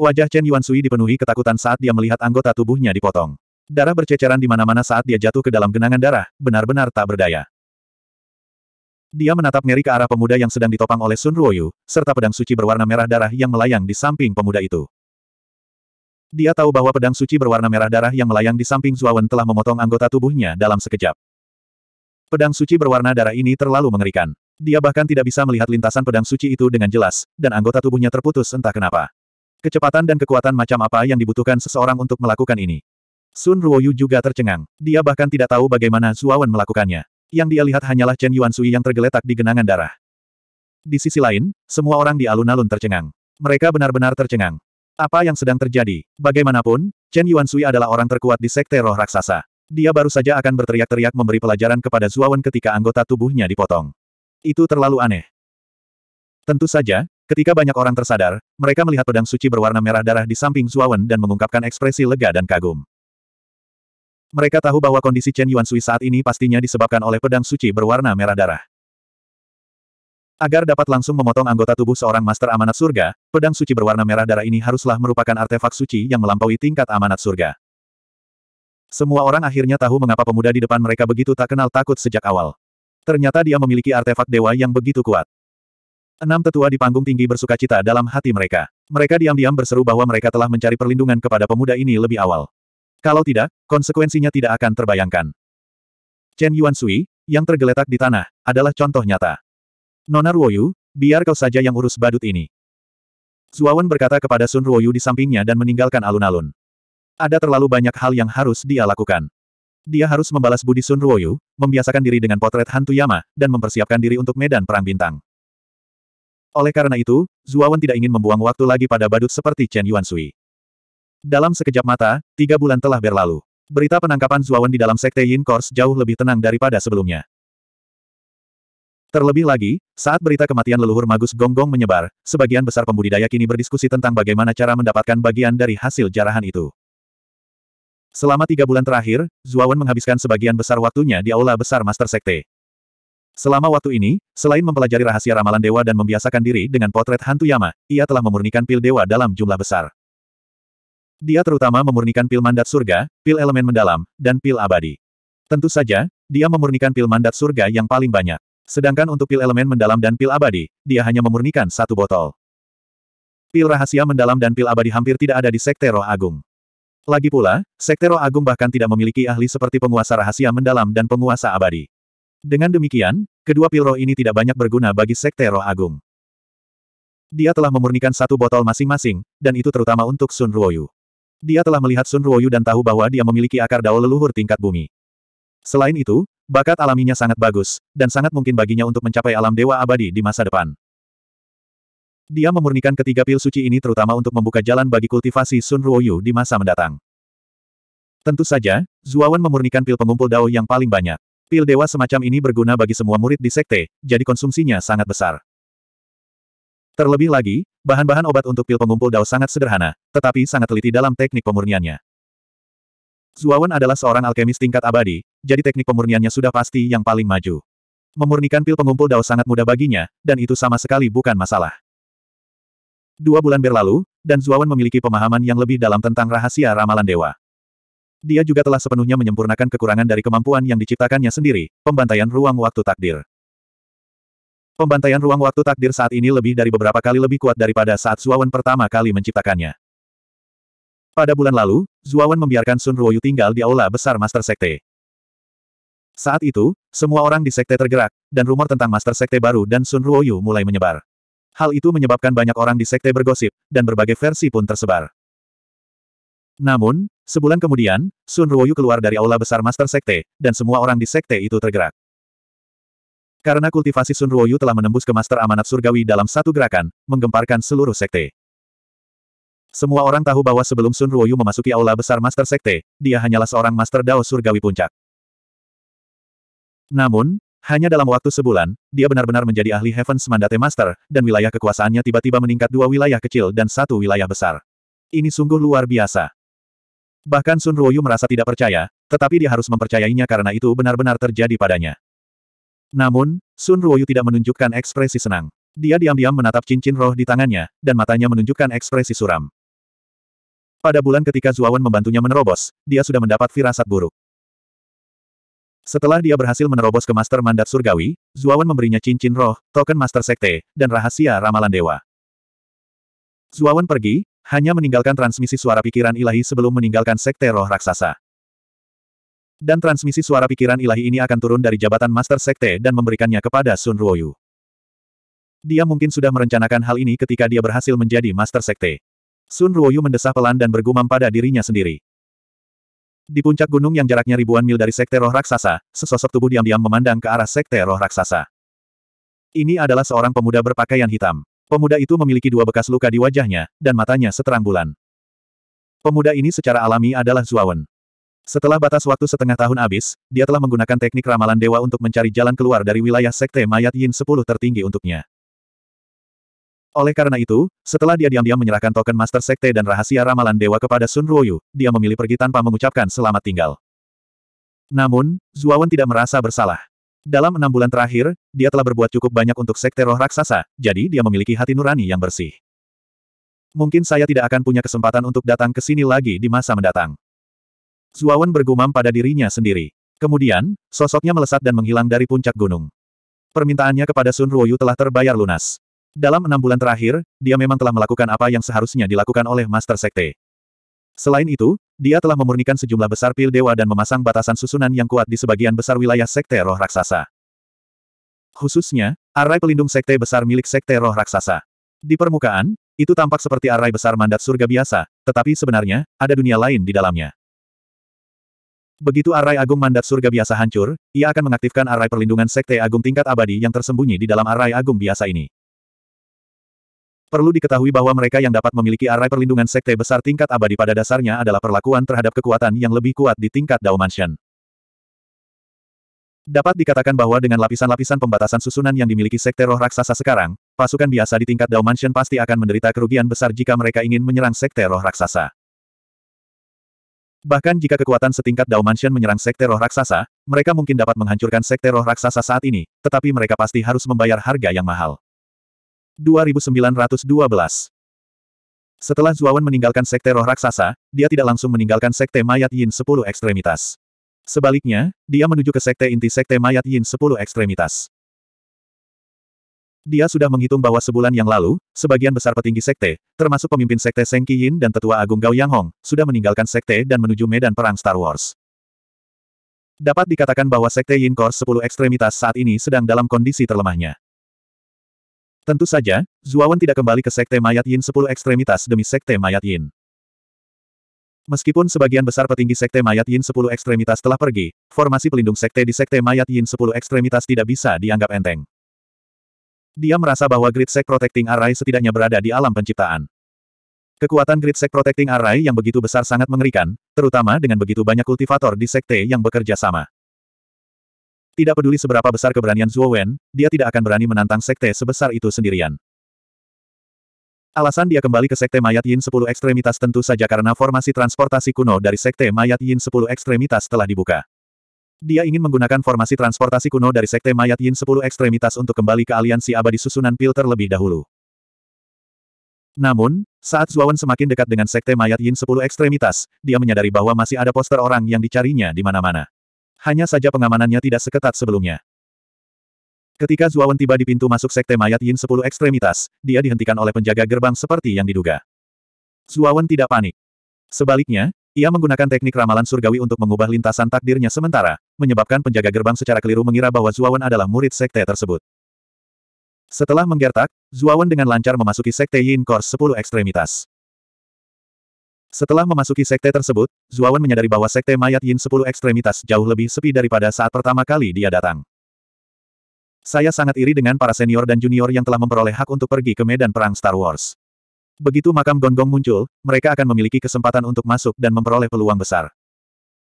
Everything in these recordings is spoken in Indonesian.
Wajah Chen Yuansui dipenuhi ketakutan saat dia melihat anggota tubuhnya dipotong. Darah berceceran di mana-mana saat dia jatuh ke dalam genangan darah, benar-benar tak berdaya. Dia menatap ngeri ke arah pemuda yang sedang ditopang oleh Sun Ruoyu, serta pedang suci berwarna merah darah yang melayang di samping pemuda itu. Dia tahu bahwa pedang suci berwarna merah darah yang melayang di samping Zuawan telah memotong anggota tubuhnya dalam sekejap. Pedang suci berwarna darah ini terlalu mengerikan. Dia bahkan tidak bisa melihat lintasan pedang suci itu dengan jelas, dan anggota tubuhnya terputus entah kenapa. Kecepatan dan kekuatan macam apa yang dibutuhkan seseorang untuk melakukan ini. Sun Ruoyu juga tercengang. Dia bahkan tidak tahu bagaimana Zuawan melakukannya. Yang dia lihat hanyalah Chen Yuansui yang tergeletak di genangan darah. Di sisi lain, semua orang di alun-alun tercengang. Mereka benar-benar tercengang. Apa yang sedang terjadi? Bagaimanapun, Chen Yuansui adalah orang terkuat di sekte roh raksasa. Dia baru saja akan berteriak-teriak memberi pelajaran kepada Zuawan ketika anggota tubuhnya dipotong. Itu terlalu aneh. Tentu saja, ketika banyak orang tersadar, mereka melihat pedang suci berwarna merah darah di samping Zuawan dan mengungkapkan ekspresi lega dan kagum. Mereka tahu bahwa kondisi Chen Yuansui saat ini pastinya disebabkan oleh pedang suci berwarna merah darah. Agar dapat langsung memotong anggota tubuh seorang master amanat surga, pedang suci berwarna merah darah ini haruslah merupakan artefak suci yang melampaui tingkat amanat surga. Semua orang akhirnya tahu mengapa pemuda di depan mereka begitu tak kenal takut sejak awal. Ternyata dia memiliki artefak dewa yang begitu kuat. Enam tetua di panggung tinggi bersuka cita dalam hati mereka. Mereka diam-diam berseru bahwa mereka telah mencari perlindungan kepada pemuda ini lebih awal. Kalau tidak, konsekuensinya tidak akan terbayangkan. Chen Yuansui, yang tergeletak di tanah, adalah contoh nyata. Nona Ruoyu, biar kau saja yang urus badut ini. Zuawan berkata kepada Sun Ruoyu di sampingnya dan meninggalkan alun-alun. Ada terlalu banyak hal yang harus dia lakukan. Dia harus membalas budi Sun Ruoyu, membiasakan diri dengan potret hantu Yama, dan mempersiapkan diri untuk medan perang bintang. Oleh karena itu, Zuawan tidak ingin membuang waktu lagi pada badut seperti Chen Yuansui. Dalam sekejap mata, tiga bulan telah berlalu. Berita penangkapan Zuawan di dalam Sekte Yin Kors jauh lebih tenang daripada sebelumnya. Terlebih lagi, saat berita kematian leluhur Magus Gonggong menyebar, sebagian besar pembudidaya kini berdiskusi tentang bagaimana cara mendapatkan bagian dari hasil jarahan itu. Selama tiga bulan terakhir, Zuawan menghabiskan sebagian besar waktunya di Aula Besar Master Sekte. Selama waktu ini, selain mempelajari rahasia ramalan dewa dan membiasakan diri dengan potret hantu Yama, ia telah memurnikan pil dewa dalam jumlah besar. Dia terutama memurnikan pil mandat surga, pil elemen mendalam, dan pil abadi. Tentu saja, dia memurnikan pil mandat surga yang paling banyak. Sedangkan untuk pil elemen mendalam dan pil abadi, dia hanya memurnikan satu botol. Pil rahasia mendalam dan pil abadi hampir tidak ada di Sekte Roh Agung. Lagi pula, Sekte Roh Agung bahkan tidak memiliki ahli seperti penguasa rahasia mendalam dan penguasa abadi. Dengan demikian, kedua pil roh ini tidak banyak berguna bagi Sekte Roh Agung. Dia telah memurnikan satu botol masing-masing, dan itu terutama untuk Sun Ruoyu. Dia telah melihat Sun Ruoyu dan tahu bahwa dia memiliki akar dao leluhur tingkat bumi. Selain itu, bakat alaminya sangat bagus, dan sangat mungkin baginya untuk mencapai alam dewa abadi di masa depan. Dia memurnikan ketiga pil suci ini terutama untuk membuka jalan bagi kultivasi Sun Ruoyu di masa mendatang. Tentu saja, Zuawan memurnikan pil pengumpul dao yang paling banyak. Pil dewa semacam ini berguna bagi semua murid di sekte, jadi konsumsinya sangat besar. Terlebih lagi, bahan-bahan obat untuk pil pengumpul dao sangat sederhana, tetapi sangat teliti dalam teknik pemurniannya. Zuawan adalah seorang alkemis tingkat abadi, jadi teknik pemurniannya sudah pasti yang paling maju. Memurnikan pil pengumpul dao sangat mudah baginya, dan itu sama sekali bukan masalah. Dua bulan berlalu, dan Zuawan memiliki pemahaman yang lebih dalam tentang rahasia ramalan dewa. Dia juga telah sepenuhnya menyempurnakan kekurangan dari kemampuan yang diciptakannya sendiri, pembantaian ruang waktu takdir. Pembantaian ruang waktu takdir saat ini lebih dari beberapa kali lebih kuat daripada saat Zuawan pertama kali menciptakannya. Pada bulan lalu, Zuawan membiarkan Sun Ruoyu tinggal di aula besar Master Sekte. Saat itu, semua orang di sekte tergerak, dan rumor tentang Master Sekte baru dan Sun Ruoyu mulai menyebar. Hal itu menyebabkan banyak orang di sekte bergosip, dan berbagai versi pun tersebar. Namun, sebulan kemudian, Sun Ruoyu keluar dari aula besar Master Sekte, dan semua orang di sekte itu tergerak. Karena kultivasi Sun Ruoyu telah menembus ke Master Amanat Surgawi dalam satu gerakan, menggemparkan seluruh sekte. Semua orang tahu bahwa sebelum Sun Ruoyu memasuki aula besar Master Sekte, dia hanyalah seorang Master Dao Surgawi Puncak. Namun, hanya dalam waktu sebulan, dia benar-benar menjadi ahli Heavens Mandate Master, dan wilayah kekuasaannya tiba-tiba meningkat dua wilayah kecil dan satu wilayah besar. Ini sungguh luar biasa. Bahkan Sun Ruoyu merasa tidak percaya, tetapi dia harus mempercayainya karena itu benar-benar terjadi padanya. Namun, Sun Ruoyu tidak menunjukkan ekspresi senang. Dia diam-diam menatap cincin roh di tangannya, dan matanya menunjukkan ekspresi suram. Pada bulan ketika Zuawan membantunya menerobos, dia sudah mendapat firasat buruk. Setelah dia berhasil menerobos ke Master Mandat Surgawi, Zuawan memberinya cincin roh, token Master Sekte, dan rahasia ramalan dewa. Zuawan pergi, hanya meninggalkan transmisi suara pikiran ilahi sebelum meninggalkan Sekte Roh Raksasa. Dan transmisi suara pikiran ilahi ini akan turun dari jabatan Master Sekte dan memberikannya kepada Sun Ruoyu. Dia mungkin sudah merencanakan hal ini ketika dia berhasil menjadi Master Sekte. Sun Ruoyu mendesah pelan dan bergumam pada dirinya sendiri. Di puncak gunung yang jaraknya ribuan mil dari Sekte Roh Raksasa, sesosok tubuh diam-diam memandang ke arah Sekte Roh Raksasa. Ini adalah seorang pemuda berpakaian hitam. Pemuda itu memiliki dua bekas luka di wajahnya, dan matanya seterang bulan. Pemuda ini secara alami adalah Zuawan. Setelah batas waktu setengah tahun habis, dia telah menggunakan teknik ramalan dewa untuk mencari jalan keluar dari wilayah Sekte Mayat Yin 10 tertinggi untuknya. Oleh karena itu, setelah dia diam-diam menyerahkan token Master Sekte dan rahasia ramalan dewa kepada Sun Ruoyu, dia memilih pergi tanpa mengucapkan selamat tinggal. Namun, Zuawan tidak merasa bersalah. Dalam enam bulan terakhir, dia telah berbuat cukup banyak untuk Sekte Roh Raksasa, jadi dia memiliki hati nurani yang bersih. Mungkin saya tidak akan punya kesempatan untuk datang ke sini lagi di masa mendatang. Zuawan bergumam pada dirinya sendiri. Kemudian, sosoknya melesat dan menghilang dari puncak gunung. Permintaannya kepada Sun Ruoyu telah terbayar lunas. Dalam enam bulan terakhir, dia memang telah melakukan apa yang seharusnya dilakukan oleh Master Sekte. Selain itu, dia telah memurnikan sejumlah besar pil dewa dan memasang batasan susunan yang kuat di sebagian besar wilayah Sekte Roh Raksasa. Khususnya, arai pelindung Sekte besar milik Sekte Roh Raksasa. Di permukaan, itu tampak seperti arai besar mandat surga biasa, tetapi sebenarnya, ada dunia lain di dalamnya. Begitu arai agung mandat surga biasa hancur, ia akan mengaktifkan arai perlindungan Sekte Agung tingkat abadi yang tersembunyi di dalam arai agung biasa ini. Perlu diketahui bahwa mereka yang dapat memiliki arai perlindungan sekte besar tingkat abadi pada dasarnya adalah perlakuan terhadap kekuatan yang lebih kuat di tingkat Dao Mansion. Dapat dikatakan bahwa dengan lapisan-lapisan pembatasan susunan yang dimiliki sekte roh raksasa sekarang, pasukan biasa di tingkat Dao Mansion pasti akan menderita kerugian besar jika mereka ingin menyerang sekte roh raksasa. Bahkan jika kekuatan setingkat Dao Mansion menyerang sekte roh raksasa, mereka mungkin dapat menghancurkan sekte roh raksasa saat ini, tetapi mereka pasti harus membayar harga yang mahal. 2912. Setelah Zuawan meninggalkan Sekte Roh Raksasa, dia tidak langsung meninggalkan Sekte Mayat Yin 10 Ekstremitas. Sebaliknya, dia menuju ke Sekte Inti Sekte Mayat Yin 10 Ekstremitas. Dia sudah menghitung bahwa sebulan yang lalu, sebagian besar petinggi sekte, termasuk pemimpin sekte Seng Yin dan tetua agung Gao Yang Hong, sudah meninggalkan sekte dan menuju medan perang Star Wars. Dapat dikatakan bahwa sekte Yin Core 10 ekstremitas saat ini sedang dalam kondisi terlemahnya. Tentu saja, Zuawan tidak kembali ke Sekte Mayat Yin 10 ekstremitas demi Sekte Mayat Yin. Meskipun sebagian besar petinggi Sekte Mayat Yin 10 ekstremitas telah pergi, formasi pelindung Sekte di Sekte Mayat Yin 10 ekstremitas tidak bisa dianggap enteng. Dia merasa bahwa Grid Sek Protecting Array setidaknya berada di alam penciptaan. Kekuatan Grid Sek Protecting Array yang begitu besar sangat mengerikan, terutama dengan begitu banyak kultivator di Sekte yang bekerja sama. Tidak peduli seberapa besar keberanian Zhuo Wen, dia tidak akan berani menantang sekte sebesar itu sendirian. Alasan dia kembali ke Sekte Mayat Yin 10 Ekstremitas tentu saja karena formasi transportasi kuno dari Sekte Mayat Yin 10 Ekstremitas telah dibuka. Dia ingin menggunakan formasi transportasi kuno dari Sekte Mayat Yin 10 Ekstremitas untuk kembali ke aliansi abadi susunan pil terlebih dahulu. Namun, saat Zuawan semakin dekat dengan Sekte Mayat Yin 10 Ekstremitas, dia menyadari bahwa masih ada poster orang yang dicarinya di mana-mana. Hanya saja pengamanannya tidak seketat sebelumnya. Ketika Zuawan tiba di pintu masuk Sekte Mayat Yin 10 Ekstremitas, dia dihentikan oleh penjaga gerbang seperti yang diduga. Zuawan tidak panik. Sebaliknya, ia menggunakan teknik ramalan surgawi untuk mengubah lintasan takdirnya sementara, menyebabkan penjaga gerbang secara keliru mengira bahwa Zuawan adalah murid sekte tersebut. Setelah menggertak, Zuawan dengan lancar memasuki Sekte Yin Kors 10 Ekstremitas. Setelah memasuki sekte tersebut, Zuawan menyadari bahwa sekte mayat Yin 10 ekstremitas jauh lebih sepi daripada saat pertama kali dia datang. Saya sangat iri dengan para senior dan junior yang telah memperoleh hak untuk pergi ke medan perang Star Wars. Begitu makam Gonggong muncul, mereka akan memiliki kesempatan untuk masuk dan memperoleh peluang besar.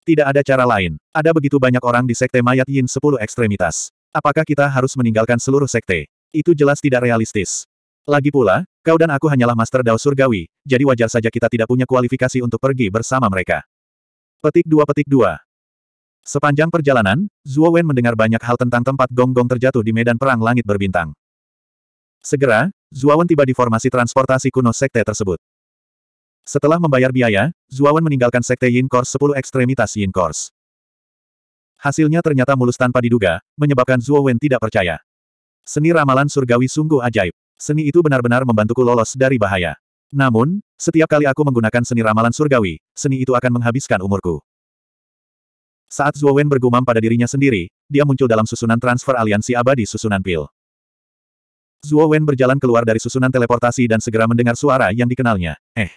Tidak ada cara lain. Ada begitu banyak orang di sekte mayat Yin 10 ekstremitas. Apakah kita harus meninggalkan seluruh sekte? Itu jelas tidak realistis. Lagi pula, kau dan aku hanyalah Master Dao Surgawi, jadi wajar saja kita tidak punya kualifikasi untuk pergi bersama mereka. Petik 2 Petik 2 Sepanjang perjalanan, Zuo Wen mendengar banyak hal tentang tempat gong-gong terjatuh di medan perang langit berbintang. Segera, Zuo Wen tiba di formasi transportasi kuno sekte tersebut. Setelah membayar biaya, Zuawan meninggalkan Sekte Yin Course 10 ekstremitas Yin Course. Hasilnya ternyata mulus tanpa diduga, menyebabkan Zuowen tidak percaya. Seni ramalan surgawi sungguh ajaib. Seni itu benar-benar membantuku lolos dari bahaya. Namun, setiap kali aku menggunakan seni ramalan surgawi, seni itu akan menghabiskan umurku. Saat Zuowen bergumam pada dirinya sendiri, dia muncul dalam susunan transfer aliansi abadi susunan pil. Zuowen berjalan keluar dari susunan teleportasi dan segera mendengar suara yang dikenalnya. Eh.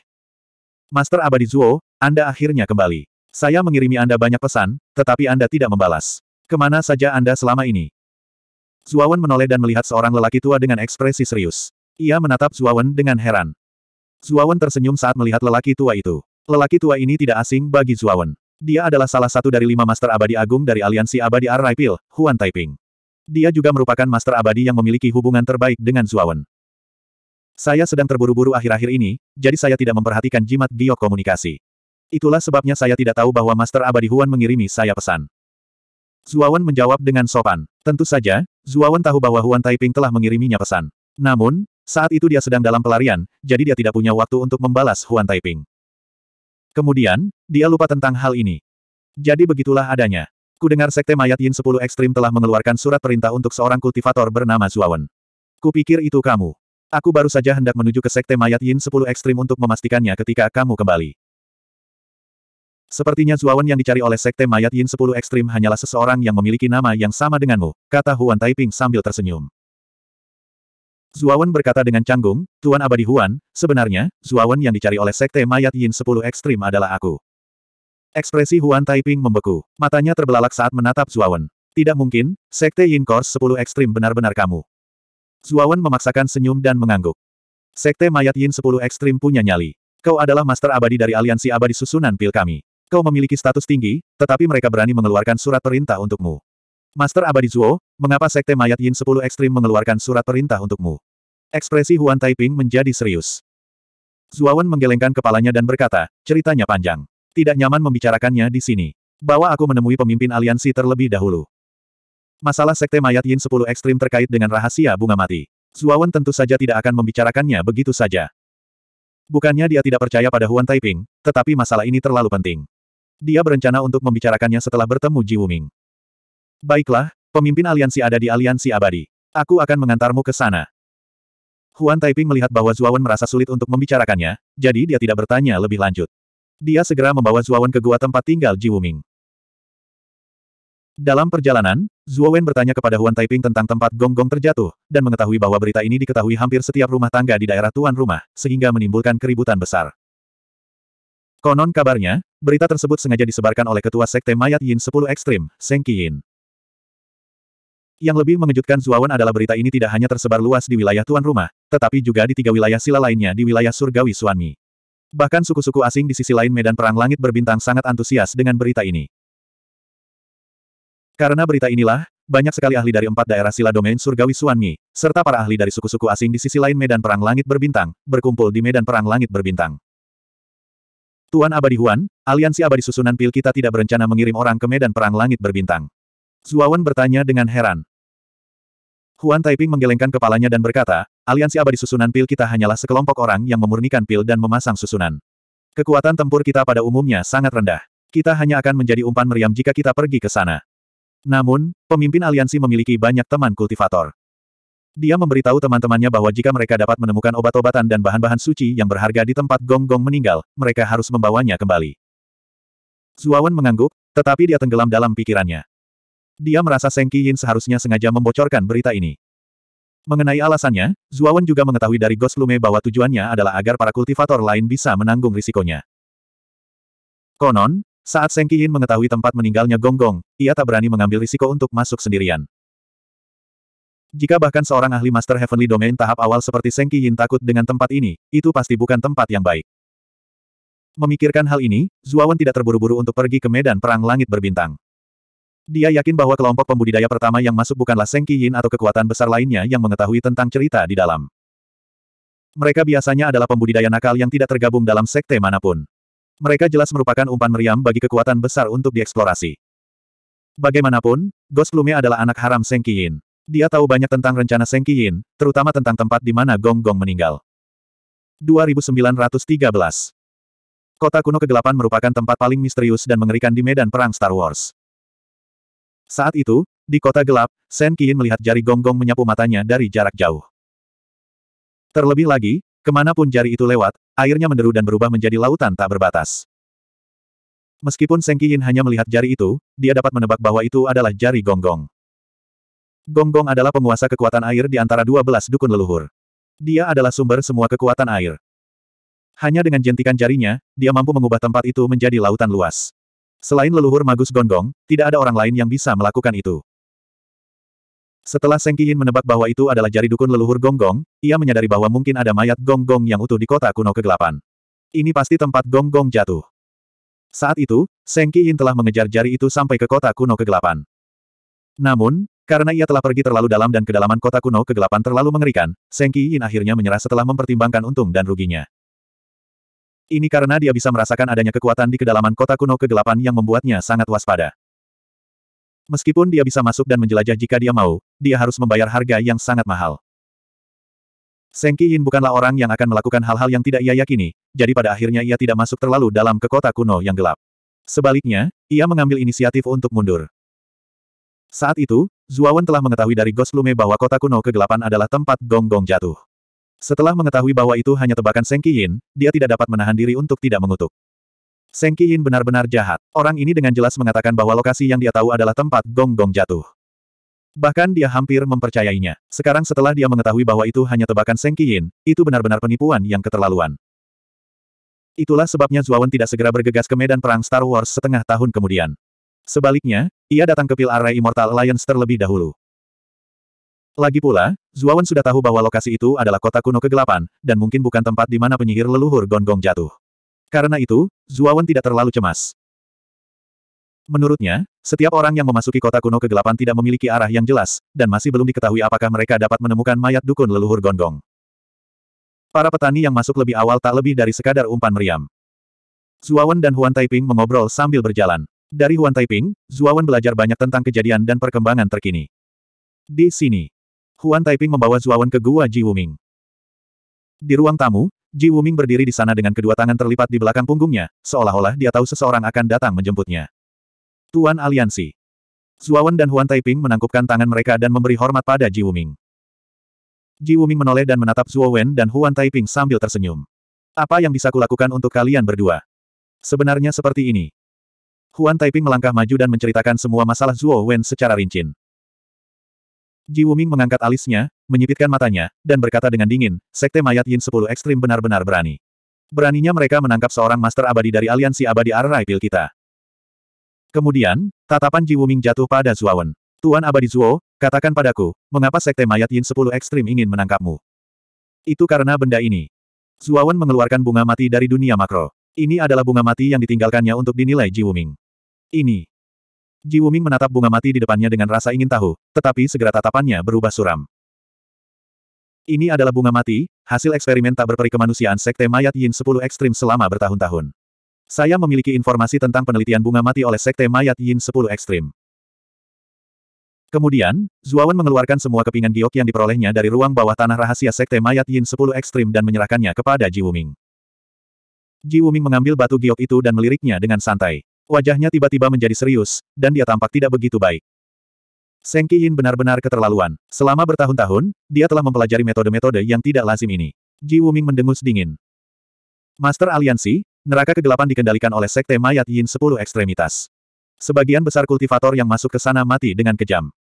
Master abadi Zuo, Anda akhirnya kembali. Saya mengirimi Anda banyak pesan, tetapi Anda tidak membalas. Ke mana saja Anda selama ini? Zuowen menoleh dan melihat seorang lelaki tua dengan ekspresi serius. Ia menatap Zuowen dengan heran. Zuowen tersenyum saat melihat lelaki tua itu. Lelaki tua ini tidak asing bagi Zuowen. Dia adalah salah satu dari lima Master Abadi Agung dari Aliansi Abadi Ar-Raipil, Huan Taiping. Dia juga merupakan Master Abadi yang memiliki hubungan terbaik dengan Zuawan. Saya sedang terburu-buru akhir-akhir ini, jadi saya tidak memperhatikan jimat giok komunikasi. Itulah sebabnya saya tidak tahu bahwa Master Abadi Huan mengirimi saya pesan. Zuawan menjawab dengan sopan. Tentu saja, Zuawan tahu bahwa Huan Taiping telah mengiriminya pesan. Namun, saat itu dia sedang dalam pelarian, jadi dia tidak punya waktu untuk membalas Huan Taiping. Kemudian, dia lupa tentang hal ini. Jadi begitulah adanya. Kudengar Sekte Mayat Yin 10 Ekstrim telah mengeluarkan surat perintah untuk seorang kultivator bernama Zuawan. Kupikir itu kamu. Aku baru saja hendak menuju ke Sekte Mayat Yin 10 Ekstrim untuk memastikannya ketika kamu kembali. Sepertinya Zuawan yang dicari oleh Sekte Mayat Yin 10 Ekstrim hanyalah seseorang yang memiliki nama yang sama denganmu, kata Huan Taiping sambil tersenyum. Zuawan berkata dengan canggung, Tuan Abadi Huan, sebenarnya, Zuawan yang dicari oleh Sekte Mayat Yin 10 Ekstrim adalah aku. Ekspresi Huan Taiping membeku. Matanya terbelalak saat menatap Zuawan. Tidak mungkin, Sekte Yin Course 10 Ekstrim benar-benar kamu. Zuawan memaksakan senyum dan mengangguk. Sekte Mayat Yin 10 Ekstrim punya nyali. Kau adalah Master Abadi dari Aliansi Abadi Susunan Pil kami. Kau memiliki status tinggi, tetapi mereka berani mengeluarkan surat perintah untukmu. Master Abadi Zuo, mengapa Sekte Mayat Yin 10 Ekstrim mengeluarkan surat perintah untukmu? Ekspresi Huan Taiping menjadi serius. Zuawan menggelengkan kepalanya dan berkata, ceritanya panjang. Tidak nyaman membicarakannya di sini. Bawa aku menemui pemimpin aliansi terlebih dahulu. Masalah Sekte Mayat Yin 10 Ekstrim terkait dengan rahasia bunga mati. Zuawan tentu saja tidak akan membicarakannya begitu saja. Bukannya dia tidak percaya pada Huan Taiping, tetapi masalah ini terlalu penting. Dia berencana untuk membicarakannya setelah bertemu Ji Wuming. Baiklah, pemimpin aliansi ada di aliansi abadi. Aku akan mengantarmu ke sana. Huan Taiping melihat bahwa Zuawan merasa sulit untuk membicarakannya, jadi dia tidak bertanya lebih lanjut. Dia segera membawa Zuawan ke gua tempat tinggal Ji Wuming. Dalam perjalanan, Zuawan bertanya kepada Huan Taiping tentang tempat gong-gong terjatuh, dan mengetahui bahwa berita ini diketahui hampir setiap rumah tangga di daerah tuan rumah, sehingga menimbulkan keributan besar. Konon kabarnya, berita tersebut sengaja disebarkan oleh ketua Sekte Mayat Yin 10 Ekstrim, Seng Yin. Yang lebih mengejutkan Zuawan adalah berita ini tidak hanya tersebar luas di wilayah tuan rumah, tetapi juga di tiga wilayah sila lainnya di wilayah surgawi Suanmi. Bahkan suku-suku asing di sisi lain medan perang langit berbintang sangat antusias dengan berita ini. Karena berita inilah, banyak sekali ahli dari empat daerah sila domain surgawi Suanmi, serta para ahli dari suku-suku asing di sisi lain medan perang langit berbintang, berkumpul di medan perang langit berbintang. Tuan Abadi Huan, aliansi abadi susunan pil kita tidak berencana mengirim orang ke medan perang langit berbintang. Zuawan bertanya dengan heran. Huan Taiping menggelengkan kepalanya dan berkata, aliansi abadi susunan pil kita hanyalah sekelompok orang yang memurnikan pil dan memasang susunan. Kekuatan tempur kita pada umumnya sangat rendah. Kita hanya akan menjadi umpan meriam jika kita pergi ke sana. Namun, pemimpin aliansi memiliki banyak teman kultivator. Dia memberitahu teman-temannya bahwa jika mereka dapat menemukan obat-obatan dan bahan-bahan suci yang berharga di tempat Gong-Gong meninggal, mereka harus membawanya kembali. Zuawan mengangguk, tetapi dia tenggelam dalam pikirannya. Dia merasa Seng Qiyin seharusnya sengaja membocorkan berita ini. Mengenai alasannya, Zuawan juga mengetahui dari Ghost Lume bahwa tujuannya adalah agar para kultivator lain bisa menanggung risikonya. Konon, saat Seng Qiyin mengetahui tempat meninggalnya Gonggong, ia tak berani mengambil risiko untuk masuk sendirian. Jika bahkan seorang ahli Master Heavenly Domain tahap awal seperti Seng Qiyin takut dengan tempat ini, itu pasti bukan tempat yang baik. Memikirkan hal ini, Zuawan tidak terburu-buru untuk pergi ke medan perang langit berbintang. Dia yakin bahwa kelompok pembudidaya pertama yang masuk bukanlah Seng Qiyin atau kekuatan besar lainnya yang mengetahui tentang cerita di dalam. Mereka biasanya adalah pembudidaya nakal yang tidak tergabung dalam sekte mana pun. Mereka jelas merupakan umpan meriam bagi kekuatan besar untuk dieksplorasi. Bagaimanapun, Ghost Lume adalah anak haram Seng Qiyin. Dia tahu banyak tentang rencana Seng Qiyin, terutama tentang tempat di mana Gong Gong meninggal. 2913 Kota kuno kegelapan merupakan tempat paling misterius dan mengerikan di medan perang Star Wars. Saat itu, di kota gelap, Sen Qiyin melihat jari gonggong menyapu matanya dari jarak jauh. Terlebih lagi, ke mana pun jari itu lewat, airnya menderu dan berubah menjadi lautan tak berbatas. Meskipun Seng Qiyin hanya melihat jari itu, dia dapat menebak bahwa itu adalah jari gonggong. Gonggong adalah penguasa kekuatan air di antara dua belas dukun leluhur. Dia adalah sumber semua kekuatan air. Hanya dengan jentikan jarinya, dia mampu mengubah tempat itu menjadi lautan luas. Selain leluhur Magus Gonggong, tidak ada orang lain yang bisa melakukan itu. Setelah Seng menebak bahwa itu adalah jari dukun leluhur Gonggong, ia menyadari bahwa mungkin ada mayat Gonggong yang utuh di kota kuno kegelapan. Ini pasti tempat Gonggong jatuh. Saat itu, Seng telah mengejar jari itu sampai ke kota kuno kegelapan. Namun, karena ia telah pergi terlalu dalam dan kedalaman kota kuno kegelapan terlalu mengerikan, Seng Qiyin akhirnya menyerah setelah mempertimbangkan untung dan ruginya. Ini karena dia bisa merasakan adanya kekuatan di kedalaman kota kuno kegelapan yang membuatnya sangat waspada. Meskipun dia bisa masuk dan menjelajah jika dia mau, dia harus membayar harga yang sangat mahal. Seng Qiyin bukanlah orang yang akan melakukan hal-hal yang tidak ia yakini, jadi pada akhirnya ia tidak masuk terlalu dalam ke kota kuno yang gelap. Sebaliknya, ia mengambil inisiatif untuk mundur. Saat itu, Zuawan telah mengetahui dari Ghost Lume bahwa kota kuno kegelapan adalah tempat gong-gong jatuh. Setelah mengetahui bahwa itu hanya tebakan Seng Qiyin, dia tidak dapat menahan diri untuk tidak mengutuk. Seng Qiyin benar-benar jahat. Orang ini dengan jelas mengatakan bahwa lokasi yang dia tahu adalah tempat gong-gong jatuh. Bahkan dia hampir mempercayainya. Sekarang setelah dia mengetahui bahwa itu hanya tebakan Seng Qiyin, itu benar-benar penipuan yang keterlaluan. Itulah sebabnya Zuawan tidak segera bergegas ke medan perang Star Wars setengah tahun kemudian. Sebaliknya, ia datang ke Pil Array Immortal Alliance terlebih dahulu. Lagi pula, Zuawan sudah tahu bahwa lokasi itu adalah kota kuno kegelapan, dan mungkin bukan tempat di mana penyihir leluhur Gonggong jatuh. Karena itu, Zuawan tidak terlalu cemas. Menurutnya, setiap orang yang memasuki kota kuno kegelapan tidak memiliki arah yang jelas, dan masih belum diketahui apakah mereka dapat menemukan mayat dukun leluhur Gonggong. Para petani yang masuk lebih awal tak lebih dari sekadar umpan meriam. Zuawan dan Huan Taiping mengobrol sambil berjalan. Dari Huan Taiping, Zuawan belajar banyak tentang kejadian dan perkembangan terkini. Di sini, Huan Taiping membawa Zuawan ke gua Ji Wuming. Di ruang tamu, Ji Wuming berdiri di sana dengan kedua tangan terlipat di belakang punggungnya, seolah-olah dia tahu seseorang akan datang menjemputnya. Tuan Aliansi. Zuawan dan Huan Taiping menangkupkan tangan mereka dan memberi hormat pada Ji Wuming. Ji Wuming menoleh dan menatap Zuowen dan Huan Taiping sambil tersenyum. Apa yang bisa kulakukan untuk kalian berdua? Sebenarnya seperti ini. Huan Taiping melangkah maju dan menceritakan semua masalah Zuo Wen secara rinci. Ji Wuming mengangkat alisnya, menyipitkan matanya, dan berkata dengan dingin, Sekte Mayat Yin 10 Ekstrim benar-benar berani. Beraninya mereka menangkap seorang master abadi dari aliansi abadi Arai Pil kita. Kemudian, tatapan Ji Wuming jatuh pada Zuawan. Tuan abadi Zuo, katakan padaku, mengapa Sekte Mayat Yin 10 Ekstrim ingin menangkapmu? Itu karena benda ini. Zuawan mengeluarkan bunga mati dari dunia makro. Ini adalah bunga mati yang ditinggalkannya untuk dinilai Ji Wuming. Ini, Ji Wuming menatap bunga mati di depannya dengan rasa ingin tahu, tetapi segera tatapannya berubah suram. Ini adalah bunga mati, hasil eksperimen tak berperi kemanusiaan Sekte Mayat Yin 10 Ekstrim selama bertahun-tahun. Saya memiliki informasi tentang penelitian bunga mati oleh Sekte Mayat Yin 10 Ekstrim. Kemudian, Zuawan mengeluarkan semua kepingan giok yang diperolehnya dari ruang bawah tanah rahasia Sekte Mayat Yin 10 Ekstrim dan menyerahkannya kepada Ji Wuming. Ji Wuming mengambil batu giok itu dan meliriknya dengan santai. Wajahnya tiba-tiba menjadi serius, dan dia tampak tidak begitu baik. Seng Qiyin benar-benar keterlaluan. Selama bertahun-tahun, dia telah mempelajari metode-metode yang tidak lazim ini. Ji Wuming mendengus dingin. Master Aliansi, neraka kegelapan dikendalikan oleh Sekte Mayat Yin 10 ekstremitas. Sebagian besar kultivator yang masuk ke sana mati dengan kejam.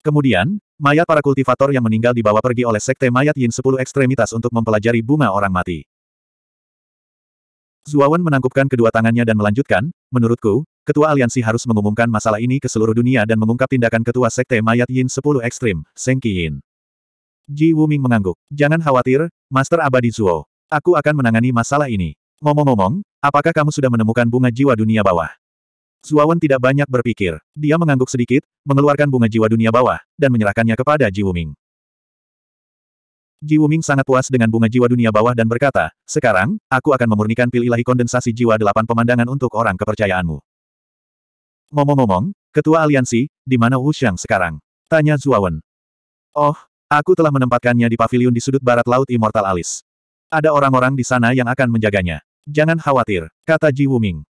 Kemudian, mayat para kultivator yang meninggal dibawa pergi oleh Sekte Mayat Yin 10 ekstremitas untuk mempelajari bunga orang mati. Zuawan menangkupkan kedua tangannya dan melanjutkan, menurutku, Ketua Aliansi harus mengumumkan masalah ini ke seluruh dunia dan mengungkap tindakan Ketua Sekte Mayat Yin 10 Ekstrim, Seng Qiyin. Ji Wuming mengangguk. Jangan khawatir, Master Abadi Zuo. Aku akan menangani masalah ini. Ngomong-ngomong, apakah kamu sudah menemukan bunga jiwa dunia bawah? Zuawan tidak banyak berpikir. Dia mengangguk sedikit, mengeluarkan bunga jiwa dunia bawah, dan menyerahkannya kepada Ji Wuming. Ji Wuming sangat puas dengan bunga jiwa dunia bawah dan berkata, sekarang, aku akan memurnikan pil ilahi kondensasi jiwa delapan pemandangan untuk orang kepercayaanmu. Ngomong-ngomong, ketua aliansi, di mana Wu Xiang sekarang? Tanya Zuawan. Oh, aku telah menempatkannya di pavilion di sudut barat laut Immortal Alice. Ada orang-orang di sana yang akan menjaganya. Jangan khawatir, kata Ji Wuming.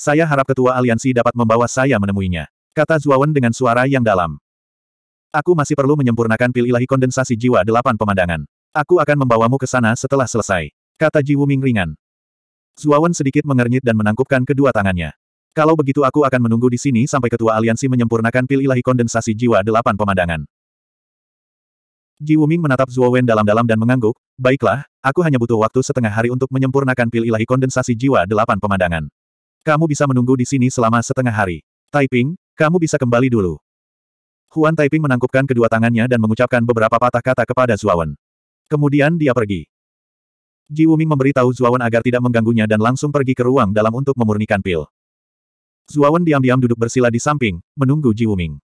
Saya harap ketua aliansi dapat membawa saya menemuinya. Kata Zuawan dengan suara yang dalam. Aku masih perlu menyempurnakan pil ilahi kondensasi jiwa delapan pemandangan. Aku akan membawamu ke sana setelah selesai. Kata Ji Wuming ringan. Zuawan sedikit mengernyit dan menangkupkan kedua tangannya. Kalau begitu aku akan menunggu di sini sampai ketua aliansi menyempurnakan pil ilahi kondensasi jiwa delapan pemandangan. Ji Wuming menatap Zuowen dalam-dalam dan mengangguk, baiklah, Aku hanya butuh waktu setengah hari untuk menyempurnakan pil ilahi kondensasi jiwa delapan pemandangan. Kamu bisa menunggu di sini selama setengah hari. Taiping, kamu bisa kembali dulu. Huan Taiping menangkupkan kedua tangannya dan mengucapkan beberapa patah kata kepada Zuawan. Kemudian dia pergi. Ji Wuming memberitahu Zuawan agar tidak mengganggunya dan langsung pergi ke ruang dalam untuk memurnikan pil. Zuawan diam-diam duduk bersila di samping, menunggu Ji Wuming.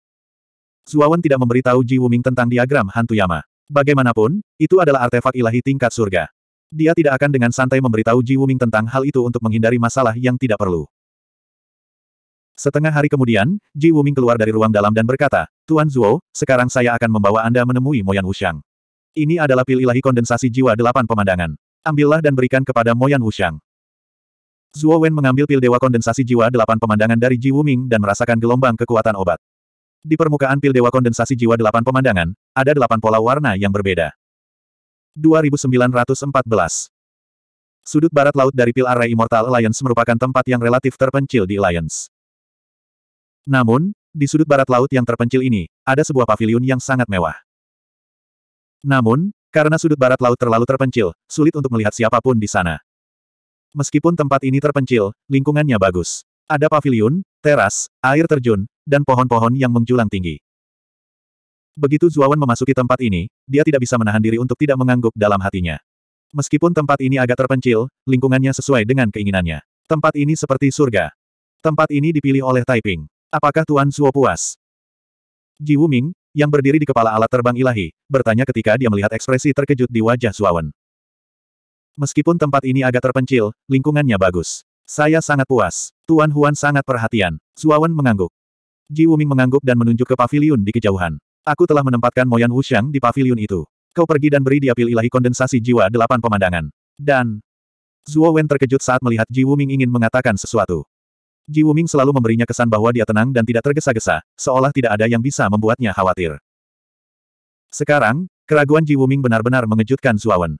Zuawan tidak memberitahu Ji Wuming tentang diagram hantu Yama. Bagaimanapun, itu adalah artefak ilahi tingkat surga. Dia tidak akan dengan santai memberitahu Ji Wuming tentang hal itu untuk menghindari masalah yang tidak perlu. Setengah hari kemudian, Ji Wuming keluar dari ruang dalam dan berkata, Tuan Zuo, sekarang saya akan membawa Anda menemui Moyan Wushang. Ini adalah pil ilahi kondensasi jiwa delapan pemandangan. Ambillah dan berikan kepada Moyan Wushang. Zuo Wen mengambil pil dewa kondensasi jiwa delapan pemandangan dari Ji Wuming dan merasakan gelombang kekuatan obat. Di permukaan pil dewa kondensasi jiwa delapan pemandangan, ada delapan pola warna yang berbeda. 2914 Sudut barat laut dari pil Array Immortal Alliance merupakan tempat yang relatif terpencil di Alliance. Namun, di sudut barat laut yang terpencil ini, ada sebuah pavilion yang sangat mewah. Namun, karena sudut barat laut terlalu terpencil, sulit untuk melihat siapa pun di sana. Meskipun tempat ini terpencil, lingkungannya bagus. Ada pavilion, teras, air terjun, dan pohon-pohon yang menjulang tinggi. Begitu Zuawan memasuki tempat ini, dia tidak bisa menahan diri untuk tidak mengangguk dalam hatinya. Meskipun tempat ini agak terpencil, lingkungannya sesuai dengan keinginannya. Tempat ini seperti surga. Tempat ini dipilih oleh Taiping. Apakah Tuan Zuo puas? Ji Wuming, yang berdiri di kepala alat terbang ilahi, bertanya ketika dia melihat ekspresi terkejut di wajah Zuawan. Meskipun tempat ini agak terpencil, lingkungannya bagus. Saya sangat puas. Tuan Huan sangat perhatian. Zuawan mengangguk. Ji Wuming mengangguk dan menunjuk ke pavilion di kejauhan. Aku telah menempatkan Moyan Wuxiang di pavilion itu. Kau pergi dan beri dia pil ilahi kondensasi jiwa delapan pemandangan. Dan... Zuo Wen terkejut saat melihat Ji Wuming ingin mengatakan sesuatu. Ji Wuming selalu memberinya kesan bahwa dia tenang dan tidak tergesa-gesa, seolah tidak ada yang bisa membuatnya khawatir. Sekarang, keraguan Ji Wuming benar-benar mengejutkan Zuawan.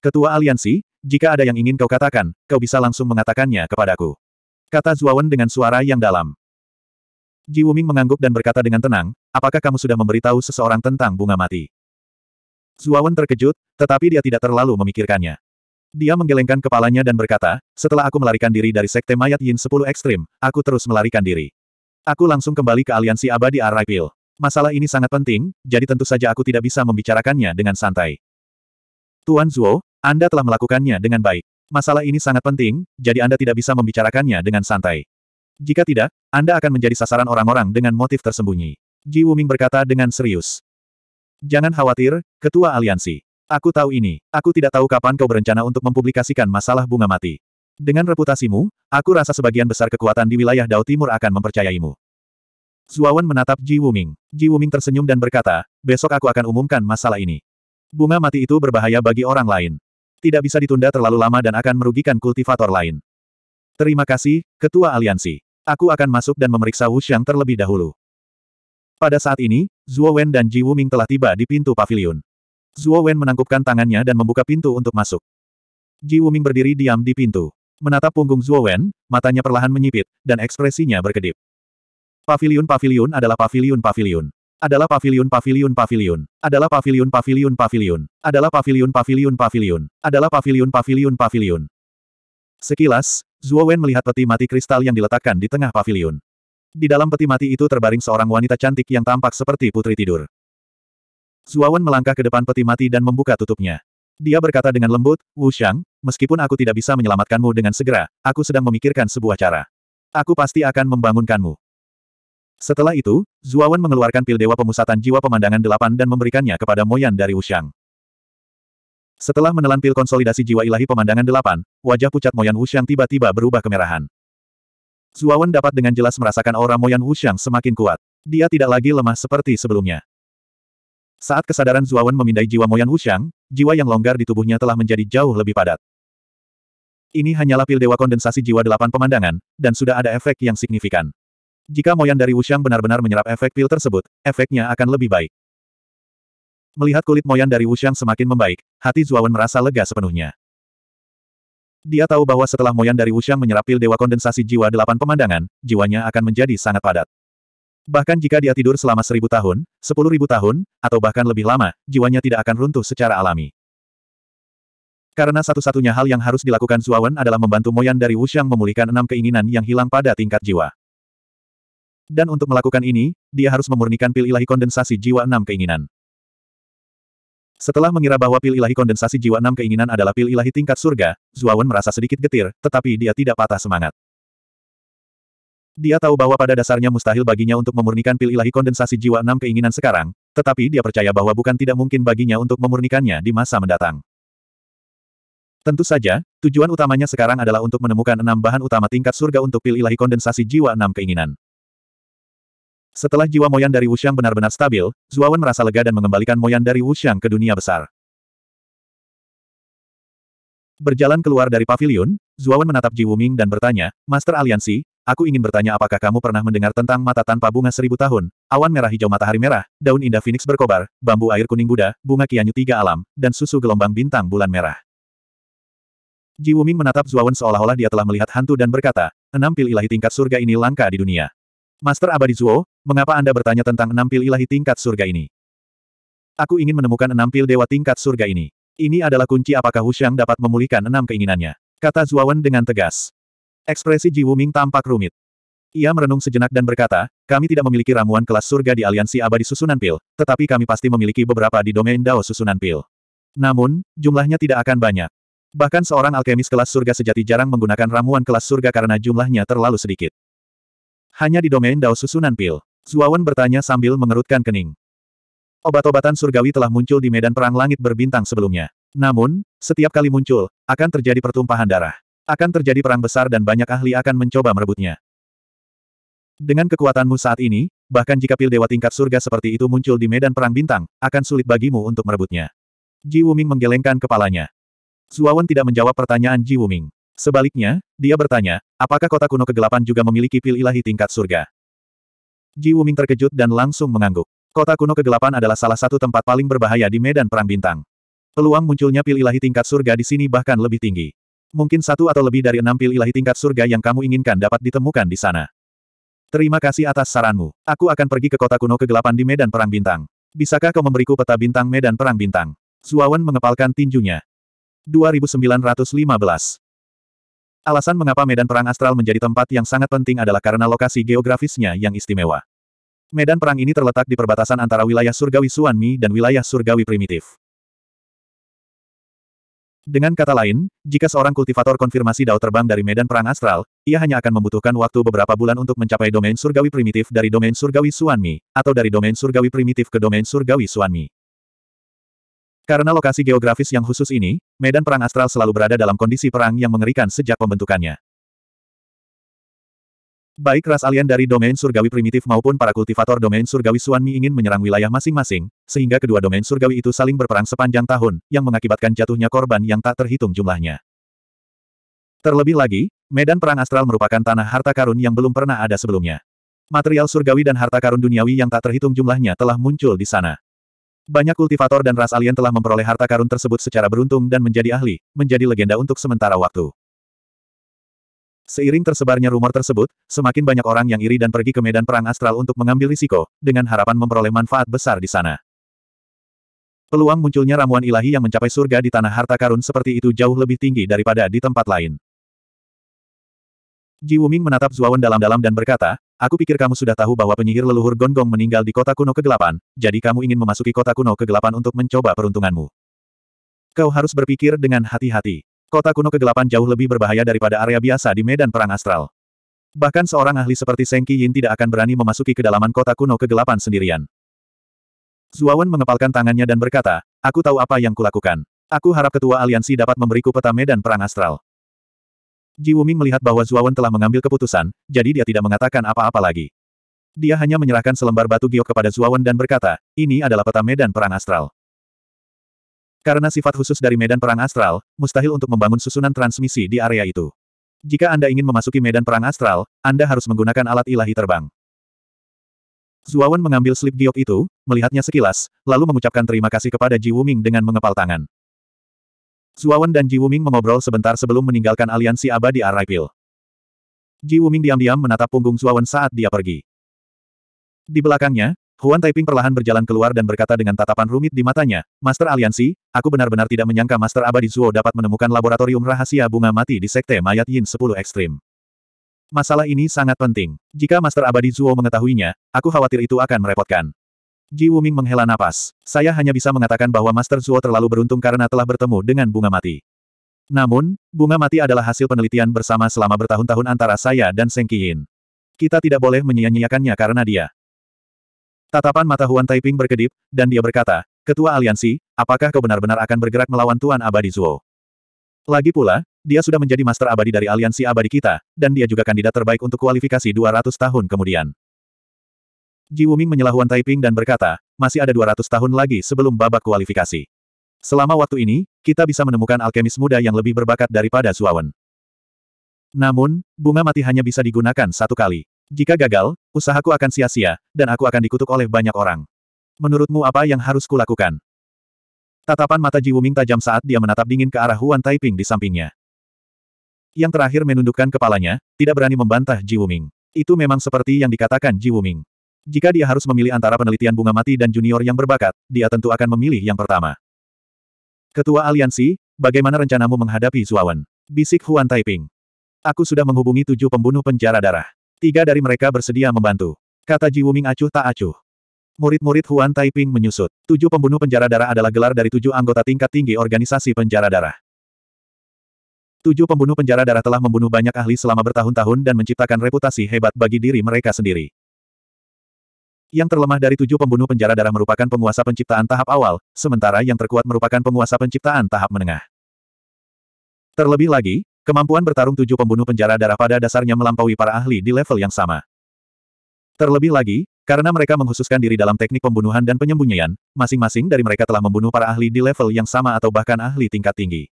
Ketua aliansi, jika ada yang ingin kau katakan, kau bisa langsung mengatakannya kepadaku. Kata Zuawan dengan suara yang dalam. Ji Wuming mengangguk dan berkata dengan tenang, apakah kamu sudah memberitahu seseorang tentang bunga mati? Zuawan terkejut, tetapi dia tidak terlalu memikirkannya. Dia menggelengkan kepalanya dan berkata, setelah aku melarikan diri dari Sekte Mayat Yin 10 Ekstrim, aku terus melarikan diri. Aku langsung kembali ke aliansi abadi Arraipil. Masalah ini sangat penting, jadi tentu saja aku tidak bisa membicarakannya dengan santai. Tuan Zuo, Anda telah melakukannya dengan baik. Masalah ini sangat penting, jadi Anda tidak bisa membicarakannya dengan santai. Jika tidak, Anda akan menjadi sasaran orang-orang dengan motif tersembunyi. Ji Wuming berkata dengan serius. Jangan khawatir, Ketua Aliansi. Aku tahu ini. Aku tidak tahu kapan kau berencana untuk mempublikasikan masalah bunga mati. Dengan reputasimu, aku rasa sebagian besar kekuatan di wilayah Dao Timur akan mempercayaimu. Zuawan menatap Ji Wuming. Ji Wuming tersenyum dan berkata, besok aku akan umumkan masalah ini. Bunga mati itu berbahaya bagi orang lain. Tidak bisa ditunda terlalu lama dan akan merugikan kultivator lain. Terima kasih, Ketua Aliansi. Aku akan masuk dan memeriksa Wu Xiang terlebih dahulu. Pada saat ini, Zuo Wen dan Ji Wuming telah tiba di pintu pavilion. Zuo Wen menangkupkan tangannya dan membuka pintu untuk masuk. Ji Wuming berdiri diam di pintu. Menatap punggung Zuo Wen, matanya perlahan menyipit, dan ekspresinya berkedip. Pavilion-pavilion adalah pavilion-pavilion. Adalah pavilion-pavilion-pavilion. Adalah pavilion-pavilion-pavilion. Adalah pavilion-pavilion-pavilion. Adalah pavilion-pavilion-pavilion. Sekilas, Zuo Wen melihat peti mati kristal yang diletakkan di tengah pavilion. Di dalam peti mati itu terbaring seorang wanita cantik yang tampak seperti putri tidur. Zuo Wen melangkah ke depan peti mati dan membuka tutupnya. Dia berkata dengan lembut, Wu Shang, meskipun aku tidak bisa menyelamatkanmu dengan segera, aku sedang memikirkan sebuah cara. Aku pasti akan membangunkanmu. Setelah itu, Zuawan mengeluarkan pil dewa pemusatan jiwa pemandangan delapan dan memberikannya kepada Moyan dari Wushang. Setelah menelan pil konsolidasi jiwa ilahi pemandangan delapan, wajah pucat Moyan Wuxiang tiba-tiba berubah kemerahan. Zuawan dapat dengan jelas merasakan aura Moyan Wuxiang semakin kuat. Dia tidak lagi lemah seperti sebelumnya. Saat kesadaran Zuawan memindai jiwa Moyan Wuxiang, jiwa yang longgar di tubuhnya telah menjadi jauh lebih padat. Ini hanyalah pil dewa kondensasi jiwa delapan pemandangan, dan sudah ada efek yang signifikan. Jika Moyan dari Wuxiang benar-benar menyerap efek pil tersebut, efeknya akan lebih baik. Melihat kulit Moyan dari Wuxiang semakin membaik, hati Zuawan merasa lega sepenuhnya. Dia tahu bahwa setelah Moyan dari Wuxiang menyerap pil dewa kondensasi jiwa delapan pemandangan, jiwanya akan menjadi sangat padat. Bahkan jika dia tidur selama seribu tahun, sepuluh ribu tahun, atau bahkan lebih lama, jiwanya tidak akan runtuh secara alami. Karena satu-satunya hal yang harus dilakukan Zuawan adalah membantu Moyan dari Wuxiang memulihkan enam keinginan yang hilang pada tingkat jiwa. Dan untuk melakukan ini, dia harus memurnikan pil ilahi kondensasi jiwa enam keinginan. Setelah mengira bahwa pil ilahi kondensasi jiwa enam keinginan adalah pil ilahi tingkat surga, Zuawan merasa sedikit getir, tetapi dia tidak patah semangat. Dia tahu bahwa pada dasarnya mustahil baginya untuk memurnikan pil ilahi kondensasi jiwa enam keinginan sekarang, tetapi dia percaya bahwa bukan tidak mungkin baginya untuk memurnikannya di masa mendatang. Tentu saja, tujuan utamanya sekarang adalah untuk menemukan enam bahan utama tingkat surga untuk pil ilahi kondensasi jiwa enam keinginan. Setelah jiwa Moyan dari Wuxiang benar-benar stabil, Zuawan merasa lega dan mengembalikan Moyan dari Wuxiang ke dunia besar. Berjalan keluar dari pavilion, Zuawan menatap Ji Wuming dan bertanya, Master Aliansi, aku ingin bertanya apakah kamu pernah mendengar tentang mata tanpa bunga seribu tahun, awan merah hijau matahari merah, daun indah Phoenix berkobar, bambu air kuning Buddha, bunga kianyu tiga alam, dan susu gelombang bintang bulan merah. Ji Wuming menatap Zuawan seolah-olah dia telah melihat hantu dan berkata, enam pil ilahi tingkat surga ini langka di dunia. Master Abadi Zuo, mengapa Anda bertanya tentang enam pil ilahi tingkat surga ini? Aku ingin menemukan enam pil dewa tingkat surga ini. Ini adalah kunci apakah Wuxiang dapat memulihkan enam keinginannya. Kata Zuawan dengan tegas. Ekspresi Ji Wuming tampak rumit. Ia merenung sejenak dan berkata, kami tidak memiliki ramuan kelas surga di aliansi abadi susunan pil, tetapi kami pasti memiliki beberapa di domain Dao susunan pil. Namun, jumlahnya tidak akan banyak. Bahkan seorang alkemis kelas surga sejati jarang menggunakan ramuan kelas surga karena jumlahnya terlalu sedikit. Hanya di domain Dao susunan pil. Zuawan bertanya sambil mengerutkan kening. Obat-obatan surgawi telah muncul di medan perang langit berbintang sebelumnya. Namun, setiap kali muncul, akan terjadi pertumpahan darah. Akan terjadi perang besar dan banyak ahli akan mencoba merebutnya. Dengan kekuatanmu saat ini, bahkan jika pil dewa tingkat surga seperti itu muncul di medan perang bintang, akan sulit bagimu untuk merebutnya. Ji Wuming menggelengkan kepalanya. Zuawan tidak menjawab pertanyaan Ji Wuming. Sebaliknya, dia bertanya, apakah kota kuno kegelapan juga memiliki pil ilahi tingkat surga? Ji Wuming terkejut dan langsung mengangguk. Kota kuno kegelapan adalah salah satu tempat paling berbahaya di medan perang bintang. Peluang munculnya pil ilahi tingkat surga di sini bahkan lebih tinggi. Mungkin satu atau lebih dari enam pil ilahi tingkat surga yang kamu inginkan dapat ditemukan di sana. Terima kasih atas saranmu. Aku akan pergi ke kota kuno kegelapan di medan perang bintang. Bisakah kau memberiku peta bintang medan perang bintang? Zuawan mengepalkan tinjunya. 2915. Alasan mengapa medan perang astral menjadi tempat yang sangat penting adalah karena lokasi geografisnya yang istimewa. Medan perang ini terletak di perbatasan antara wilayah surgawi Suanmi dan wilayah surgawi primitif. Dengan kata lain, jika seorang kultivator konfirmasi Dao terbang dari medan perang astral, ia hanya akan membutuhkan waktu beberapa bulan untuk mencapai domain surgawi primitif dari domain surgawi Suanmi, atau dari domain surgawi primitif ke domain surgawi Suanmi. Karena lokasi geografis yang khusus ini, medan perang astral selalu berada dalam kondisi perang yang mengerikan sejak pembentukannya. Baik ras alien dari domain surgawi primitif maupun para kultivator domain surgawi Suanmi ingin menyerang wilayah masing-masing, sehingga kedua domain surgawi itu saling berperang sepanjang tahun, yang mengakibatkan jatuhnya korban yang tak terhitung jumlahnya. Terlebih lagi, medan perang astral merupakan tanah harta karun yang belum pernah ada sebelumnya. Material surgawi dan harta karun duniawi yang tak terhitung jumlahnya telah muncul di sana. Banyak kultivator dan ras alien telah memperoleh harta karun tersebut secara beruntung dan menjadi ahli, menjadi legenda untuk sementara waktu. Seiring tersebarnya rumor tersebut, semakin banyak orang yang iri dan pergi ke medan perang astral untuk mengambil risiko, dengan harapan memperoleh manfaat besar di sana. Peluang munculnya ramuan ilahi yang mencapai surga di tanah harta karun seperti itu jauh lebih tinggi daripada di tempat lain. Ji Wuming menatap Zuawan dalam-dalam dan berkata, Aku pikir kamu sudah tahu bahwa penyihir leluhur Gong meninggal di kota kuno kegelapan, jadi kamu ingin memasuki kota kuno kegelapan untuk mencoba peruntunganmu. Kau harus berpikir dengan hati-hati. Kota kuno kegelapan jauh lebih berbahaya daripada area biasa di medan perang astral. Bahkan seorang ahli seperti Seng Yin tidak akan berani memasuki kedalaman kota kuno kegelapan sendirian. Zuawan mengepalkan tangannya dan berkata, Aku tahu apa yang kulakukan. Aku harap ketua aliansi dapat memberiku peta medan perang astral. Ji Wuming melihat bahwa Zuawan telah mengambil keputusan, jadi dia tidak mengatakan apa-apa lagi. Dia hanya menyerahkan selembar batu giok kepada Zuawan dan berkata, ini adalah peta medan perang astral. Karena sifat khusus dari medan perang astral, mustahil untuk membangun susunan transmisi di area itu. Jika Anda ingin memasuki medan perang astral, Anda harus menggunakan alat ilahi terbang. Zuawan mengambil slip giok itu, melihatnya sekilas, lalu mengucapkan terima kasih kepada Ji Wuming dengan mengepal tangan. Zuawan dan Ji Wuming mengobrol sebentar sebelum meninggalkan aliansi abadi Araipil. Ji Wuming diam-diam menatap punggung Zuawan saat dia pergi. Di belakangnya, Huan Taiping perlahan berjalan keluar dan berkata dengan tatapan rumit di matanya, Master Aliansi, aku benar-benar tidak menyangka Master Abadi Zuo dapat menemukan laboratorium rahasia bunga mati di Sekte Mayat Yin 10 Ekstrim. Masalah ini sangat penting. Jika Master Abadi Zuo mengetahuinya, aku khawatir itu akan merepotkan. Ji Wuming menghela napas. Saya hanya bisa mengatakan bahwa Master Zuo terlalu beruntung karena telah bertemu dengan bunga mati. Namun, bunga mati adalah hasil penelitian bersama selama bertahun-tahun antara saya dan Seng Qiyin. Kita tidak boleh menyia-nyiakannya karena dia. Tatapan mata Huan Taiping berkedip, dan dia berkata, Ketua Aliansi, apakah kau benar-benar akan bergerak melawan Tuan Abadi Zuo? Lagi pula, dia sudah menjadi Master Abadi dari Aliansi Abadi kita, dan dia juga kandidat terbaik untuk kualifikasi 200 tahun kemudian. Ji Wuming menyela Huan Taiping dan berkata, masih ada 200 tahun lagi sebelum babak kualifikasi. Selama waktu ini, kita bisa menemukan alkemis muda yang lebih berbakat daripada Zuawan. Namun, bunga mati hanya bisa digunakan satu kali. Jika gagal, usahaku akan sia-sia, dan aku akan dikutuk oleh banyak orang. Menurutmu apa yang harus kulakukan? Tatapan mata Ji Wuming tajam saat dia menatap dingin ke arah Huan Taiping di sampingnya. Yang terakhir menundukkan kepalanya, tidak berani membantah Ji Wuming. Itu memang seperti yang dikatakan Ji Wuming. Jika dia harus memilih antara penelitian bunga mati dan junior yang berbakat, dia tentu akan memilih yang pertama. Ketua Aliansi, bagaimana rencanamu menghadapi Zuawan? Bisik Huan Taiping. Aku sudah menghubungi tujuh pembunuh penjara darah. Tiga dari mereka bersedia membantu. Kata Ji Wuming acuh tak acuh. Murid-murid Huan Taiping menyusut. Tujuh pembunuh penjara darah adalah gelar dari tujuh anggota tingkat tinggi organisasi penjara darah. Tujuh pembunuh penjara darah telah membunuh banyak ahli selama bertahun-tahun dan menciptakan reputasi hebat bagi diri mereka sendiri. Yang terlemah dari tujuh pembunuh penjara darah merupakan penguasa penciptaan tahap awal, sementara yang terkuat merupakan penguasa penciptaan tahap menengah. Terlebih lagi, Kemampuan bertarung tujuh pembunuh penjara darah pada dasarnya melampaui para ahli di level yang sama. Terlebih lagi, karena mereka menghususkan diri dalam teknik pembunuhan dan penyembunyian, masing-masing dari mereka telah membunuh para ahli di level yang sama atau bahkan ahli tingkat tinggi.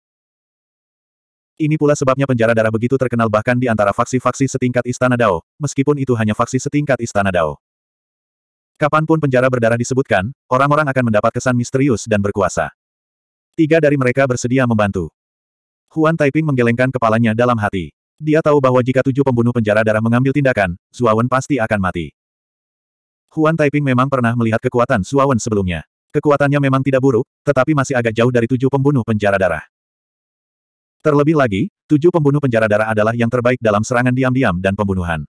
Ini pula sebabnya penjara darah begitu terkenal bahkan di antara faksi-faksi setingkat Istana Dao, meskipun itu hanya faksi setingkat Istana Dao. Kapan pun penjara berdarah disebutkan, orang-orang akan mendapat kesan misterius dan berkuasa. Tiga dari mereka bersedia membantu. Huan Taiping menggelengkan kepalanya dalam hati. Dia tahu bahwa jika tujuh pembunuh penjara darah mengambil tindakan, Zuawan pasti akan mati. Huan Taiping memang pernah melihat kekuatan Zuawan sebelumnya. Kekuatannya memang tidak buruk, tetapi masih agak jauh dari tujuh pembunuh penjara darah. Terlebih lagi, tujuh pembunuh penjara darah adalah yang terbaik dalam serangan diam-diam dan pembunuhan.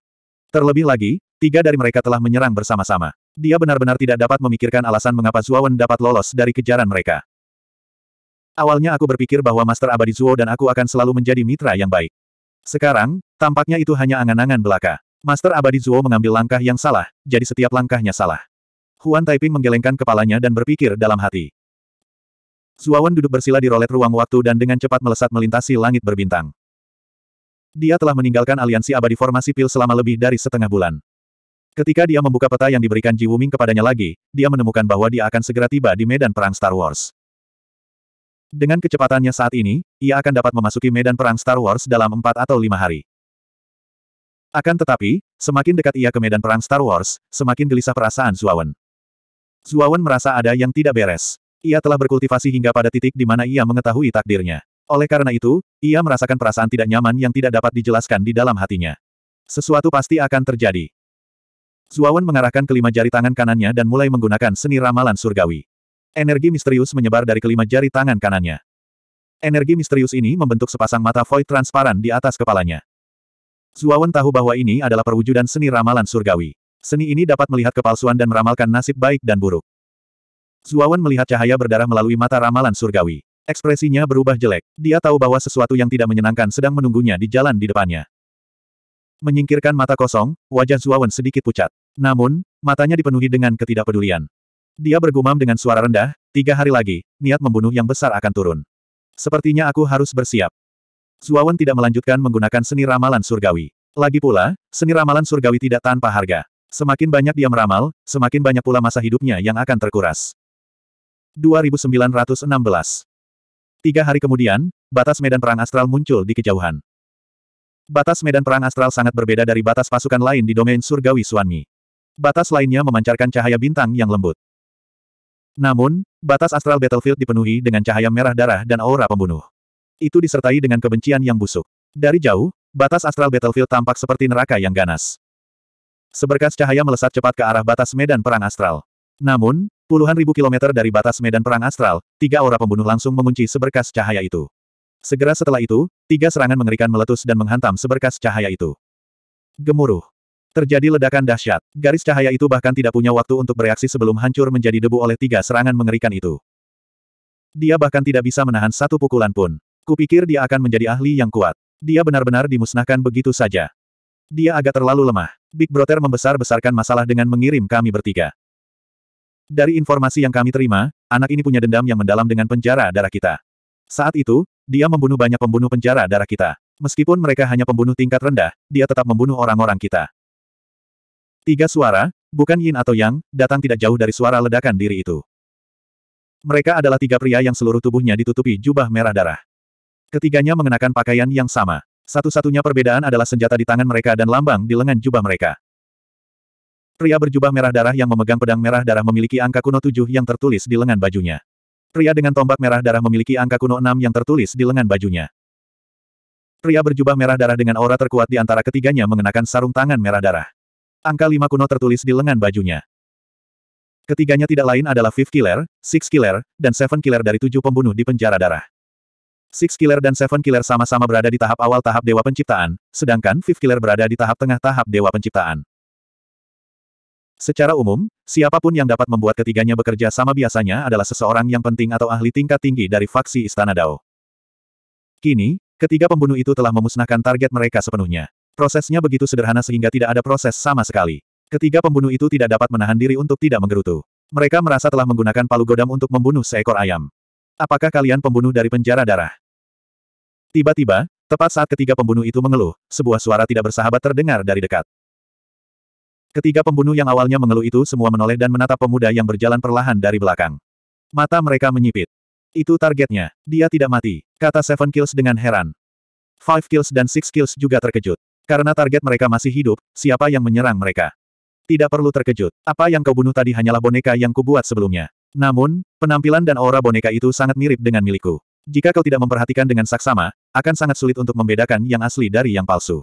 Terlebih lagi, tiga dari mereka telah menyerang bersama-sama. Dia benar-benar tidak dapat memikirkan alasan mengapa Zuawan dapat lolos dari kejaran mereka. Awalnya aku berpikir bahwa Master Abadi Zuo dan aku akan selalu menjadi mitra yang baik. Sekarang, tampaknya itu hanya angan-angan belaka. Master Abadi Zuo mengambil langkah yang salah, jadi setiap langkahnya salah. Huan Taiping menggelengkan kepalanya dan berpikir dalam hati. Zuawan duduk bersila di rolet ruang waktu dan dengan cepat melesat melintasi langit berbintang. Dia telah meninggalkan aliansi abadi formasi pil selama lebih dari setengah bulan. Ketika dia membuka peta yang diberikan Ji Wuming kepadanya lagi, dia menemukan bahwa dia akan segera tiba di medan perang Star Wars. Dengan kecepatannya saat ini, ia akan dapat memasuki medan perang Star Wars dalam empat atau lima hari. Akan tetapi, semakin dekat ia ke medan perang Star Wars, semakin gelisah perasaan Zuawan. Zuawan merasa ada yang tidak beres. Ia telah berkultivasi hingga pada titik di mana ia mengetahui takdirnya. Oleh karena itu, ia merasakan perasaan tidak nyaman yang tidak dapat dijelaskan di dalam hatinya. Sesuatu pasti akan terjadi. Zuawan mengarahkan kelima jari tangan kanannya dan mulai menggunakan seni ramalan surgawi. Energi misterius menyebar dari kelima jari tangan kanannya. Energi misterius ini membentuk sepasang mata void transparan di atas kepalanya. Zuawan tahu bahwa ini adalah perwujudan seni ramalan surgawi. Seni ini dapat melihat kepalsuan dan meramalkan nasib baik dan buruk. Zuawan melihat cahaya berdarah melalui mata ramalan surgawi. Ekspresinya berubah jelek. Dia tahu bahwa sesuatu yang tidak menyenangkan sedang menunggunya di jalan di depannya. Menyingkirkan mata kosong, wajah Zuawan sedikit pucat. Namun, matanya dipenuhi dengan ketidakpedulian. Dia bergumam dengan suara rendah, tiga hari lagi, niat membunuh yang besar akan turun. Sepertinya aku harus bersiap. Zuawan tidak melanjutkan menggunakan seni ramalan surgawi. Lagi pula, seni ramalan surgawi tidak tanpa harga. Semakin banyak dia meramal, semakin banyak pula masa hidupnya yang akan terkuras. 2916. Tiga hari kemudian, batas medan perang astral muncul di kejauhan. Batas medan perang astral sangat berbeda dari batas pasukan lain di domain surgawi Suanmi. Batas lainnya memancarkan cahaya bintang yang lembut. Namun, batas astral battlefield dipenuhi dengan cahaya merah darah dan aura pembunuh. Itu disertai dengan kebencian yang busuk. Dari jauh, batas astral battlefield tampak seperti neraka yang ganas. Seberkas cahaya melesat cepat ke arah batas medan perang astral. Namun, puluhan ribu kilometer dari batas medan perang astral, tiga aura pembunuh langsung mengunci seberkas cahaya itu. Segera setelah itu, tiga serangan mengerikan meletus dan menghantam seberkas cahaya itu. Gemuruh. Terjadi ledakan dahsyat. Garis cahaya itu bahkan tidak punya waktu untuk bereaksi sebelum hancur menjadi debu oleh tiga serangan mengerikan itu. Dia bahkan tidak bisa menahan satu pukulan pun. Kupikir dia akan menjadi ahli yang kuat. Dia benar-benar dimusnahkan begitu saja. Dia agak terlalu lemah. Big Brother membesar-besarkan masalah dengan mengirim kami bertiga. Dari informasi yang kami terima, anak ini punya dendam yang mendalam dengan penjara darah kita. Saat itu, dia membunuh banyak pembunuh penjara darah kita. Meskipun mereka hanya pembunuh tingkat rendah, dia tetap membunuh orang-orang kita. Tiga suara, bukan yin atau yang, datang tidak jauh dari suara ledakan diri itu. Mereka adalah tiga pria yang seluruh tubuhnya ditutupi jubah merah darah. Ketiganya mengenakan pakaian yang sama. Satu-satunya perbedaan adalah senjata di tangan mereka dan lambang di lengan jubah mereka. Pria berjubah merah darah yang memegang pedang merah darah memiliki angka kuno tujuh yang tertulis di lengan bajunya. Pria dengan tombak merah darah memiliki angka kuno 6 yang tertulis di lengan bajunya. Pria berjubah merah darah dengan aura terkuat di antara ketiganya mengenakan sarung tangan merah darah. Angka 5 kuno tertulis di lengan bajunya. Ketiganya tidak lain adalah Fifth Killer, Six Killer, dan Seven Killer dari tujuh pembunuh di penjara darah. Six Killer dan Seven Killer sama-sama berada di tahap awal tahap Dewa Penciptaan, sedangkan Fifth Killer berada di tahap tengah tahap Dewa Penciptaan. Secara umum, siapa pun yang dapat membuat ketiganya bekerja sama biasanya adalah seseorang yang penting atau ahli tingkat tinggi dari faksi Istana Dao. Kini, ketiga pembunuh itu telah memusnahkan target mereka sepenuhnya. Prosesnya begitu sederhana sehingga tidak ada proses sama sekali. Ketiga pembunuh itu tidak dapat menahan diri untuk tidak menggerutu. Mereka merasa telah menggunakan palu godam untuk membunuh seekor ayam. Apakah kalian pembunuh dari penjara darah? Tiba-tiba, tepat saat ketiga pembunuh itu mengeluh, sebuah suara tidak bersahabat terdengar dari dekat. Ketiga pembunuh yang awalnya mengeluh itu semua menoleh dan menatap pemuda yang berjalan perlahan dari belakang. Mata mereka menyipit. Itu targetnya. Dia tidak mati, kata Seven Kills dengan heran. Five Kills dan Six Kills juga terkejut. Karena target mereka masih hidup, siapa yang menyerang mereka? Tidak perlu terkejut. Apa yang kau bunuh tadi hanyalah boneka yang kubuat sebelumnya. Namun, penampilan dan aura boneka itu sangat mirip dengan milikku. Jika kau tidak memperhatikan dengan saksama, akan sangat sulit untuk membedakan yang asli dari yang palsu.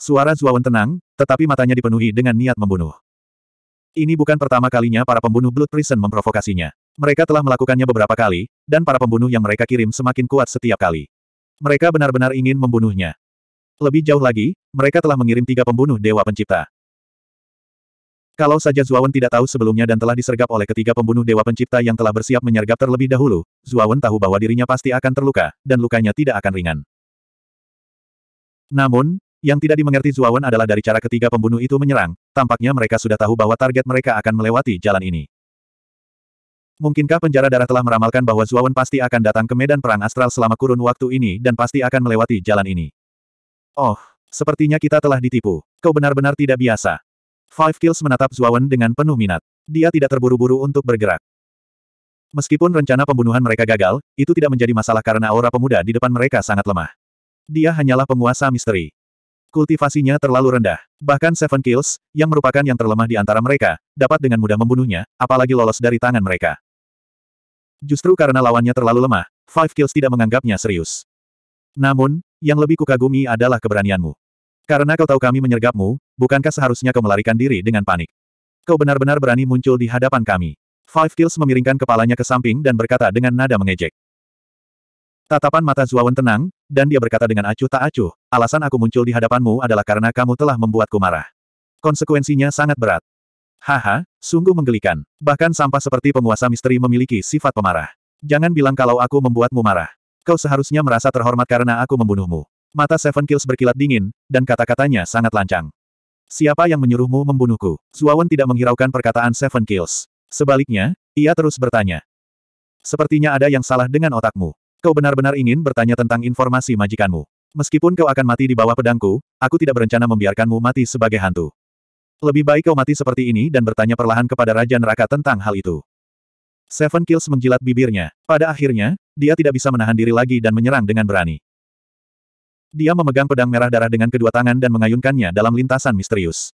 Suara Zuawan tenang, tetapi matanya dipenuhi dengan niat membunuh. Ini bukan pertama kalinya para pembunuh Blood Prison memprovokasinya. Mereka telah melakukannya beberapa kali, dan para pembunuh yang mereka kirim semakin kuat setiap kali. Mereka benar-benar ingin membunuhnya. Lebih jauh lagi, mereka telah mengirim tiga pembunuh Dewa Pencipta. Kalau saja Zuawan tidak tahu sebelumnya dan telah disergap oleh ketiga pembunuh Dewa Pencipta yang telah bersiap menyergap terlebih dahulu, Zuawan tahu bahwa dirinya pasti akan terluka, dan lukanya tidak akan ringan. Namun, yang tidak dimengerti Zuawan adalah dari cara ketiga pembunuh itu menyerang, tampaknya mereka sudah tahu bahwa target mereka akan melewati jalan ini. Mungkinkah penjara darah telah meramalkan bahwa Zuawan pasti akan datang ke medan perang astral selama kurun waktu ini dan pasti akan melewati jalan ini? Oh, sepertinya kita telah ditipu. Kau benar-benar tidak biasa. Five Kills menatap Zuawan dengan penuh minat. Dia tidak terburu-buru untuk bergerak. Meskipun rencana pembunuhan mereka gagal, itu tidak menjadi masalah karena aura pemuda di depan mereka sangat lemah. Dia hanyalah penguasa misteri. Kultivasinya terlalu rendah. Bahkan Seven Kills, yang merupakan yang terlemah di antara mereka, dapat dengan mudah membunuhnya, apalagi lolos dari tangan mereka. Justru karena lawannya terlalu lemah, Five Kills tidak menganggapnya serius. Namun, yang lebih kukagumi adalah keberanianmu. Karena kau tahu kami menyergapmu, bukankah seharusnya kau melarikan diri dengan panik? Kau benar-benar berani muncul di hadapan kami. Five Kills memiringkan kepalanya ke samping dan berkata dengan nada mengejek. Tatapan mata Zuawan tenang, dan dia berkata dengan acuh tak acuh, alasan aku muncul di hadapanmu adalah karena kamu telah membuatku marah. Konsekuensinya sangat berat. Haha, sungguh menggelikan. Bahkan sampah seperti penguasa misteri memiliki sifat pemarah. Jangan bilang kalau aku membuatmu marah. Kau seharusnya merasa terhormat karena aku membunuhmu. Mata Seven Kills berkilat dingin, dan kata-katanya sangat lancang. Siapa yang menyuruhmu membunuhku? Zuawan tidak menghiraukan perkataan Seven Kills. Sebaliknya, ia terus bertanya. Sepertinya ada yang salah dengan otakmu. Kau benar-benar ingin bertanya tentang informasi majikanmu. Meskipun kau akan mati di bawah pedangku, aku tidak berencana membiarkanmu mati sebagai hantu. Lebih baik kau mati seperti ini dan bertanya perlahan kepada Raja Neraka tentang hal itu. Seven Kills menjilat bibirnya. Pada akhirnya, dia tidak bisa menahan diri lagi dan menyerang dengan berani. Dia memegang pedang merah darah dengan kedua tangan dan mengayunkannya dalam lintasan misterius.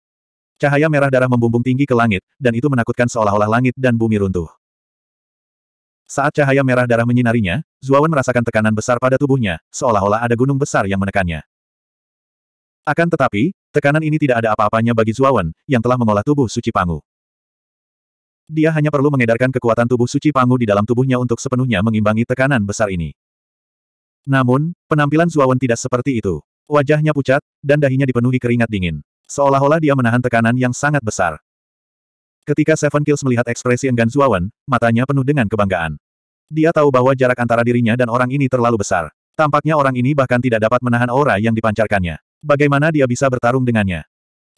Cahaya merah darah membumbung tinggi ke langit, dan itu menakutkan seolah-olah langit dan bumi runtuh. Saat cahaya merah darah menyinarinya, Zuawan merasakan tekanan besar pada tubuhnya, seolah-olah ada gunung besar yang menekannya. Akan tetapi, tekanan ini tidak ada apa-apanya bagi Zuawan, yang telah mengolah tubuh suci Pangu. Dia hanya perlu mengedarkan kekuatan tubuh suci Pangu di dalam tubuhnya untuk sepenuhnya mengimbangi tekanan besar ini. Namun, penampilan Zuawan tidak seperti itu. Wajahnya pucat, dan dahinya dipenuhi keringat dingin. Seolah-olah dia menahan tekanan yang sangat besar. Ketika Seven Kills melihat ekspresi enggan Zuawan, matanya penuh dengan kebanggaan. Dia tahu bahwa jarak antara dirinya dan orang ini terlalu besar. Tampaknya orang ini bahkan tidak dapat menahan aura yang dipancarkannya. Bagaimana dia bisa bertarung dengannya?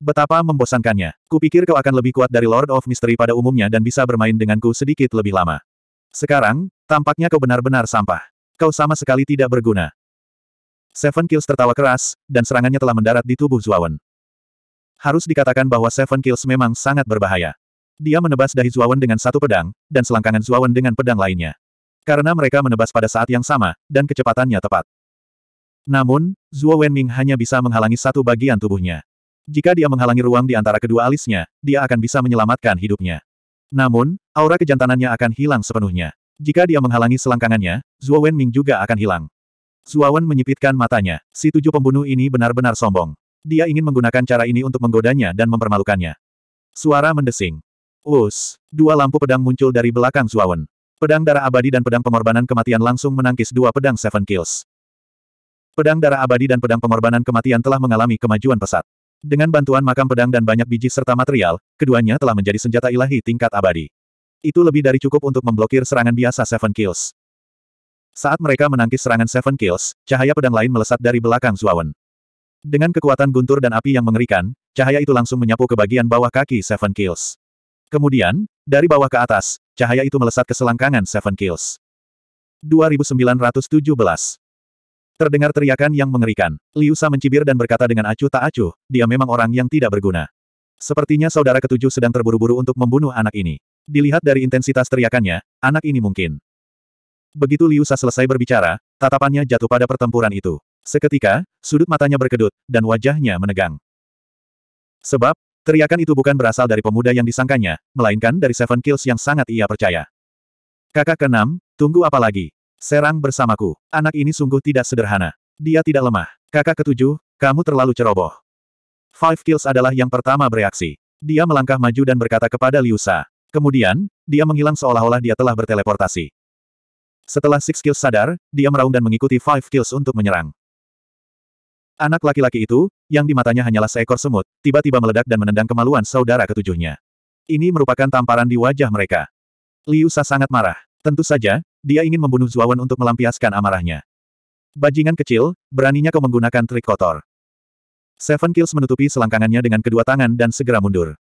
Betapa membosankannya. Kupikir kau akan lebih kuat dari Lord of Mystery pada umumnya dan bisa bermain denganku sedikit lebih lama. Sekarang, tampaknya kau benar-benar sampah. Kau sama sekali tidak berguna. Seven Kills tertawa keras, dan serangannya telah mendarat di tubuh Zuawan. Harus dikatakan bahwa Seven Kills memang sangat berbahaya. Dia menebas dahi Zuawan dengan satu pedang, dan selangkangan Zuawan dengan pedang lainnya. Karena mereka menebas pada saat yang sama, dan kecepatannya tepat. Namun, Zuo Wenming hanya bisa menghalangi satu bagian tubuhnya. Jika dia menghalangi ruang di antara kedua alisnya, dia akan bisa menyelamatkan hidupnya. Namun, aura kejantanannya akan hilang sepenuhnya. Jika dia menghalangi selangkangannya, Zuo Wenming juga akan hilang. Zuawan menyipitkan matanya. Si tujuh pembunuh ini benar-benar sombong. Dia ingin menggunakan cara ini untuk menggodanya dan mempermalukannya. Suara mendesing. Us, dua lampu pedang muncul dari belakang Zuawan. Pedang darah abadi dan pedang pengorbanan kematian langsung menangkis dua pedang Seven Kills. Pedang darah abadi dan pedang pengorbanan kematian telah mengalami kemajuan pesat. Dengan bantuan makam pedang dan banyak biji serta material, keduanya telah menjadi senjata ilahi tingkat abadi. Itu lebih dari cukup untuk memblokir serangan biasa Seven Kills. Saat mereka menangkis serangan Seven Kills, cahaya pedang lain melesat dari belakang Zuawan. Dengan kekuatan guntur dan api yang mengerikan, cahaya itu langsung menyapu ke bagian bawah kaki Seven Kills. Kemudian, dari bawah ke atas, cahaya itu melesat ke selangkangan Seven Kills. 2917 Terdengar teriakan yang mengerikan. Liu Sa mencibir dan berkata dengan acuh tak acuh, dia memang orang yang tidak berguna. Sepertinya saudara ketujuh sedang terburu-buru untuk membunuh anak ini. Dilihat dari intensitas teriakannya, anak ini mungkin. Begitu Liu Sa selesai berbicara, tatapannya jatuh pada pertempuran itu. Seketika, sudut matanya berkedut, dan wajahnya menegang. Sebab, Teriakan itu bukan berasal dari pemuda yang disangkanya, melainkan dari Seven Kills yang sangat ia percaya. Kakak keenam, tunggu apa lagi? Serang bersamaku. Anak ini sungguh tidak sederhana. Dia tidak lemah. Kakak ketujuh, kamu terlalu ceroboh. Five Kills adalah yang pertama bereaksi. Dia melangkah maju dan berkata kepada Liu Sa. Kemudian, dia menghilang seolah-olah dia telah berteleportasi. Setelah Six Kills sadar, dia meraung dan mengikuti Five Kills untuk menyerang. Anak laki-laki itu, yang di matanya hanyalah seekor semut, tiba-tiba meledak dan menendang kemaluan saudara ketujuhnya. Ini merupakan tamparan di wajah mereka. Liu Sa sangat marah. Tentu saja, dia ingin membunuh Zuawan untuk melampiaskan amarahnya. Bajingan kecil, beraninya kau menggunakan trik kotor. Seven Kills menutupi selangkangannya dengan kedua tangan dan segera mundur.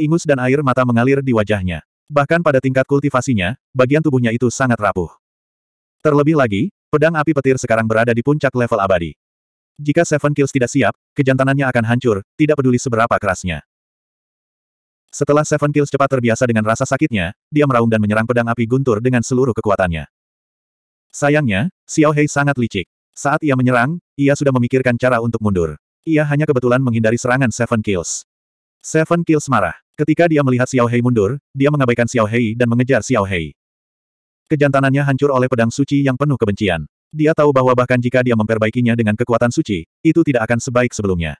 Ingus dan air mata mengalir di wajahnya. Bahkan pada tingkat kultivasinya, bagian tubuhnya itu sangat rapuh. Terlebih lagi, pedang api petir sekarang berada di puncak level abadi. Jika Seven Kills tidak siap, kejantanannya akan hancur, tidak peduli seberapa kerasnya. Setelah Seven Kills cepat terbiasa dengan rasa sakitnya, dia meraung dan menyerang pedang api guntur dengan seluruh kekuatannya. Sayangnya, Xiao Hei sangat licik. Saat ia menyerang, ia sudah memikirkan cara untuk mundur. Ia hanya kebetulan menghindari serangan Seven Kills. Seven Kills marah. Ketika dia melihat Xiao Hei mundur, dia mengabaikan Xiao Hei dan mengejar Xiao Hei. Kejantanannya hancur oleh pedang suci yang penuh kebencian. Dia tahu bahwa bahkan jika dia memperbaikinya dengan kekuatan suci, itu tidak akan sebaik sebelumnya.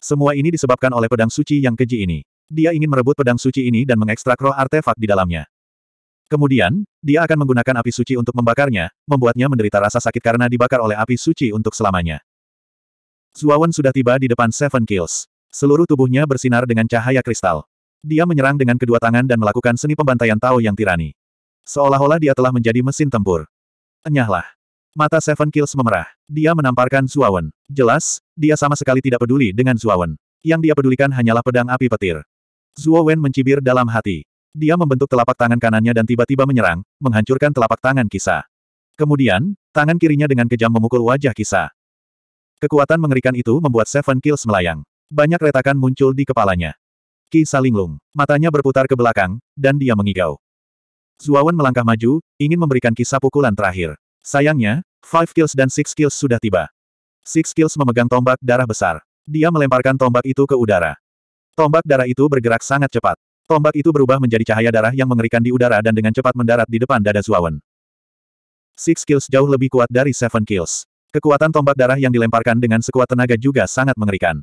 Semua ini disebabkan oleh pedang suci yang keji ini. Dia ingin merebut pedang suci ini dan mengekstrak roh artefak di dalamnya. Kemudian, dia akan menggunakan api suci untuk membakarnya, membuatnya menderita rasa sakit karena dibakar oleh api suci untuk selamanya. Zuawan sudah tiba di depan Seven Kills. Seluruh tubuhnya bersinar dengan cahaya kristal. Dia menyerang dengan kedua tangan dan melakukan seni pembantaian Tao yang tirani. Seolah-olah dia telah menjadi mesin tempur. Enyahlah. Mata Seven Kills memerah. Dia menamparkan Zuawan. Jelas, dia sama sekali tidak peduli dengan Zuawan. Yang dia pedulikan hanyalah pedang api petir. Zuawan mencibir dalam hati. Dia membentuk telapak tangan kanannya dan tiba-tiba menyerang, menghancurkan telapak tangan Kisa. Kemudian, tangan kirinya dengan kejam memukul wajah Kisa. Kekuatan mengerikan itu membuat Seven Kills melayang. Banyak retakan muncul di kepalanya. Kisa linglung. Matanya berputar ke belakang, dan dia mengigau. Zuawan melangkah maju, ingin memberikan kisah pukulan terakhir. Sayangnya, Five Kills dan Six Kills sudah tiba. Six Kills memegang tombak darah besar. Dia melemparkan tombak itu ke udara. Tombak darah itu bergerak sangat cepat. Tombak itu berubah menjadi cahaya darah yang mengerikan di udara dan dengan cepat mendarat di depan dada Zuawan. Six Kills jauh lebih kuat dari Seven Kills. Kekuatan tombak darah yang dilemparkan dengan sekuat tenaga juga sangat mengerikan.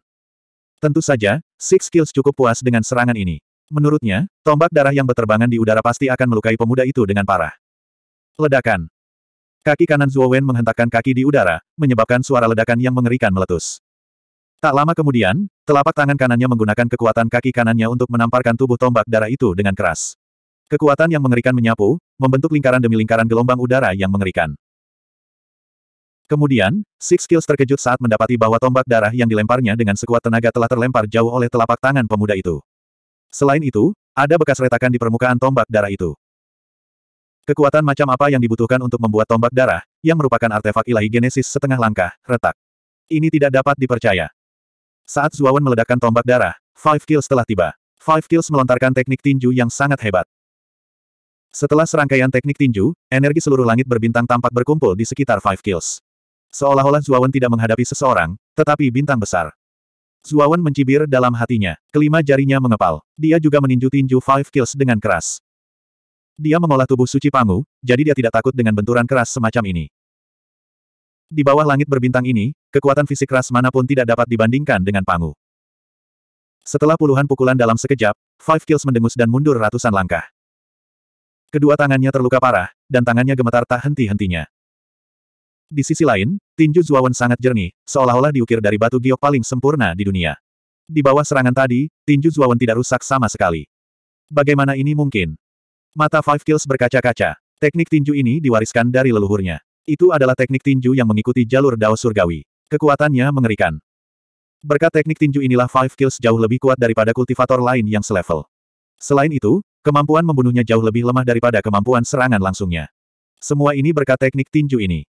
Tentu saja, Six Kills cukup puas dengan serangan ini. Menurutnya, tombak darah yang berterbangan di udara pasti akan melukai pemuda itu dengan parah. Ledakan. Kaki kanan Zuo Wen menghentakkan kaki di udara, menyebabkan suara ledakan yang mengerikan meletus. Tak lama kemudian, telapak tangan kanannya menggunakan kekuatan kaki kanannya untuk menamparkan tubuh tombak darah itu dengan keras. Kekuatan yang mengerikan menyapu, membentuk lingkaran demi lingkaran gelombang udara yang mengerikan. Kemudian, Six Kills terkejut saat mendapati bahwa tombak darah yang dilemparnya dengan sekuat tenaga telah terlempar jauh oleh telapak tangan pemuda itu. Selain itu, ada bekas retakan di permukaan tombak darah itu. Kekuatan macam apa yang dibutuhkan untuk membuat tombak darah, yang merupakan artefak ilahi genesis setengah langkah, retak. Ini tidak dapat dipercaya. Saat Zuawan meledakkan tombak darah, Five Kills telah tiba. Five Kills melontarkan teknik tinju yang sangat hebat. Setelah serangkaian teknik tinju, energi seluruh langit berbintang tampak berkumpul di sekitar Five Kills. Seolah-olah Zuawan tidak menghadapi seseorang, tetapi bintang besar. Zuawan mencibir dalam hatinya. Kelima jarinya mengepal. Dia juga meninju tinju Five Kills dengan keras. Dia mengolah tubuh suci Pangu, jadi dia tidak takut dengan benturan keras semacam ini. Di bawah langit berbintang ini, kekuatan fisik keras mana pun tidak dapat dibandingkan dengan Pangu. Setelah puluhan pukulan dalam sekejap, Five Kills mendengus dan mundur ratusan langkah. Kedua tangannya terluka parah, dan tangannya gemetar tak henti-hentinya. Di sisi lain, tinju Zuawan sangat jernih, seolah-olah diukir dari batu giok paling sempurna di dunia. Di bawah serangan tadi, tinju Zuawan tidak rusak sama sekali. Bagaimana ini mungkin? Mata Five Kills berkaca-kaca. Teknik tinju ini diwariskan dari leluhurnya. Itu adalah teknik tinju yang mengikuti jalur Dao Surgawi. Kekuatannya mengerikan. Berkat teknik tinju inilah Five Kills jauh lebih kuat daripada kultivator lain yang selevel. Selain itu, kemampuan membunuhnya jauh lebih lemah daripada kemampuan serangan langsungnya. Semua ini berkat teknik tinju ini.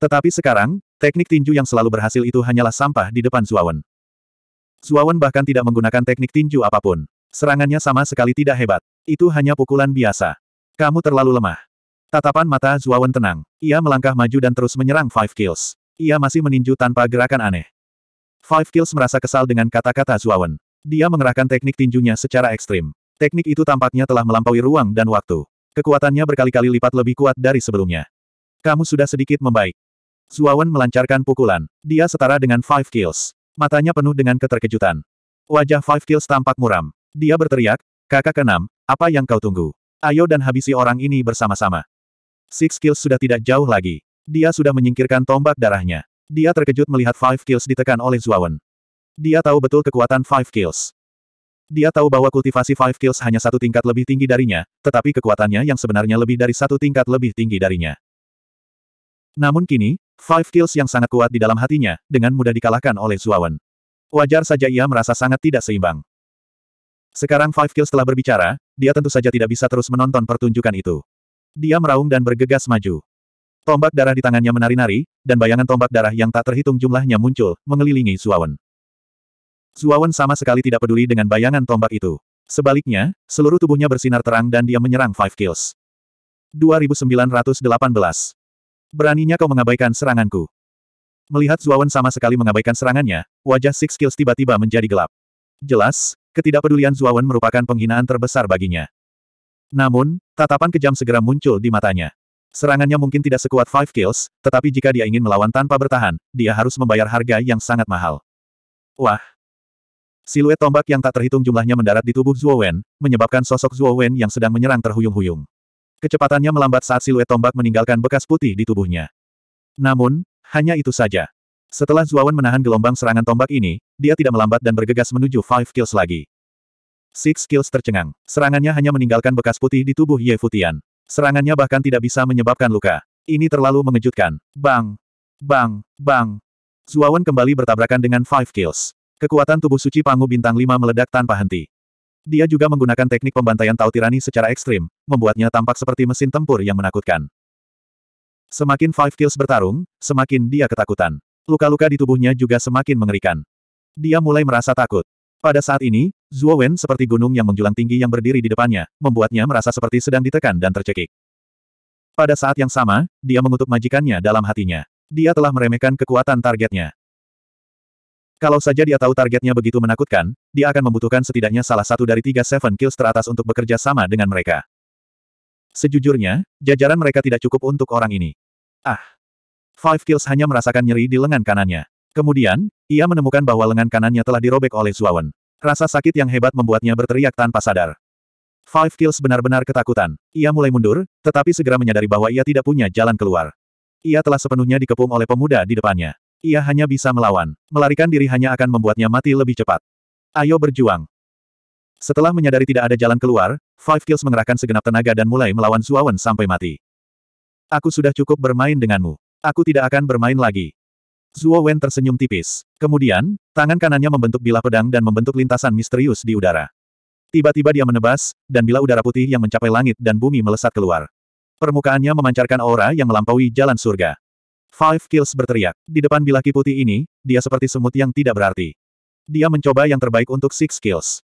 Tetapi sekarang, teknik tinju yang selalu berhasil itu hanyalah sampah di depan Zuawan. Zuawan bahkan tidak menggunakan teknik tinju apa pun. Serangannya sama sekali tidak hebat. Itu hanya pukulan biasa. Kamu terlalu lemah. Tatapan mata Zuawan tenang. Ia melangkah maju dan terus menyerang Five Kills. Ia masih meninju tanpa gerakan aneh. Five Kills merasa kesal dengan kata-kata Zuawan. Dia mengerahkan teknik tinjunya secara ekstrim. Teknik itu tampaknya telah melampaui ruang dan waktu. Kekuatannya berkali-kali lipat lebih kuat dari sebelumnya. Kamu sudah sedikit membaik. Zuawan melancarkan pukulan. Dia setara dengan Five Kills. Matanya penuh dengan keterkejutan. Wajah Five Kills tampak muram. Dia berteriak, kakak keenam, apa yang kau tunggu? Ayo dan habisi orang ini bersama-sama. Six Kills sudah tidak jauh lagi. Dia sudah menyingkirkan tombak darahnya. Dia terkejut melihat Five Kills ditekan oleh Zuawan. Dia tahu betul kekuatan Five Kills. Dia tahu bahwa kultivasi Five Kills hanya satu tingkat lebih tinggi darinya, tetapi kekuatannya yang sebenarnya lebih dari satu tingkat lebih tinggi darinya. Namun kini, Five Kills yang sangat kuat di dalam hatinya, dengan mudah dikalahkan oleh Zuawan. Wajar saja ia merasa sangat tidak seimbang. Sekarang Five Kills telah berbicara, dia tentu saja tidak bisa terus menonton pertunjukan itu. Dia meraung dan bergegas maju. Tombak darah di tangannya menari-nari, dan bayangan tombak darah yang tak terhitung jumlahnya muncul, mengelilingi Zuawan. Zuawan sama sekali tidak peduli dengan bayangan tombak itu. Sebaliknya, seluruh tubuhnya bersinar terang dan dia menyerang Five Kills. 2918 Beraninya kau mengabaikan seranganku. Melihat Zuawan sama sekali mengabaikan serangannya, wajah Six Kills tiba-tiba menjadi gelap. Jelas, ketidakpedulian Zuawan merupakan penghinaan terbesar baginya. Namun, tatapan kejam segera muncul di matanya. Serangannya mungkin tidak sekuat Five Kills, tetapi jika dia ingin melawan tanpa bertahan, dia harus membayar harga yang sangat mahal. Wah! Siluet tombak yang tak terhitung jumlahnya mendarat di tubuh Zuo Wen, menyebabkan sosok Zuo Wen yang sedang menyerang terhuyung-huyung. Kecepatannya melambat saat siluet tombak meninggalkan bekas putih di tubuhnya. Namun, hanya itu saja. Setelah Zuawan menahan gelombang serangan tombak ini, dia tidak melambat dan bergegas menuju Five Kills lagi. Six Kills tercengang. Serangannya hanya meninggalkan bekas putih di tubuh Ye Futian. Serangannya bahkan tidak bisa menyebabkan luka. Ini terlalu mengejutkan. Bang! Bang! Bang! Zuawan kembali bertabrakan dengan Five Kills. Kekuatan tubuh suci Pangu Bintang 5 meledak tanpa henti. Dia juga menggunakan teknik pembantaian Tao Tirani secara ekstrim, membuatnya tampak seperti mesin tempur yang menakutkan. Semakin Five Kills bertarung, semakin dia ketakutan. Luka-luka di tubuhnya juga semakin mengerikan. Dia mulai merasa takut. Pada saat ini, Zuo Wen seperti gunung yang menjulang tinggi yang berdiri di depannya, membuatnya merasa seperti sedang ditekan dan tercekik. Pada saat yang sama, dia mengutuk majikannya dalam hatinya. Dia telah meremehkan kekuatan targetnya. Kalau saja dia tahu targetnya begitu menakutkan, dia akan membutuhkan setidaknya salah satu dari tiga Seven Kills teratas untuk bekerja sama dengan mereka. Sejujurnya, jajaran mereka tidak cukup untuk orang ini. Ah! Five Kills hanya merasakan nyeri di lengan kanannya. Kemudian, ia menemukan bahwa lengan kanannya telah dirobek oleh Zuawan. Rasa sakit yang hebat membuatnya berteriak tanpa sadar. Five Kills benar-benar ketakutan. Ia mulai mundur, tetapi segera menyadari bahwa ia tidak punya jalan keluar. Ia telah sepenuhnya dikepung oleh pemuda di depannya. Ia hanya bisa melawan. Melarikan diri hanya akan membuatnya mati lebih cepat. Ayo berjuang. Setelah menyadari tidak ada jalan keluar, Five Kills mengerahkan segenap tenaga dan mulai melawan Zuawan sampai mati. Aku sudah cukup bermain denganmu. Aku tidak akan bermain lagi. Zuo Wen tersenyum tipis. Kemudian, tangan kanannya membentuk bilah pedang dan membentuk lintasan misterius di udara. Tiba-tiba dia menebas, dan bilah udara putih yang mencapai langit dan bumi melesat keluar. Permukaannya memancarkan aura yang melampaui jalan surga. Five Kills berteriak. Di depan bilah ki putih ini, dia seperti semut yang tidak berarti. Dia mencoba yang terbaik untuk Six Kills.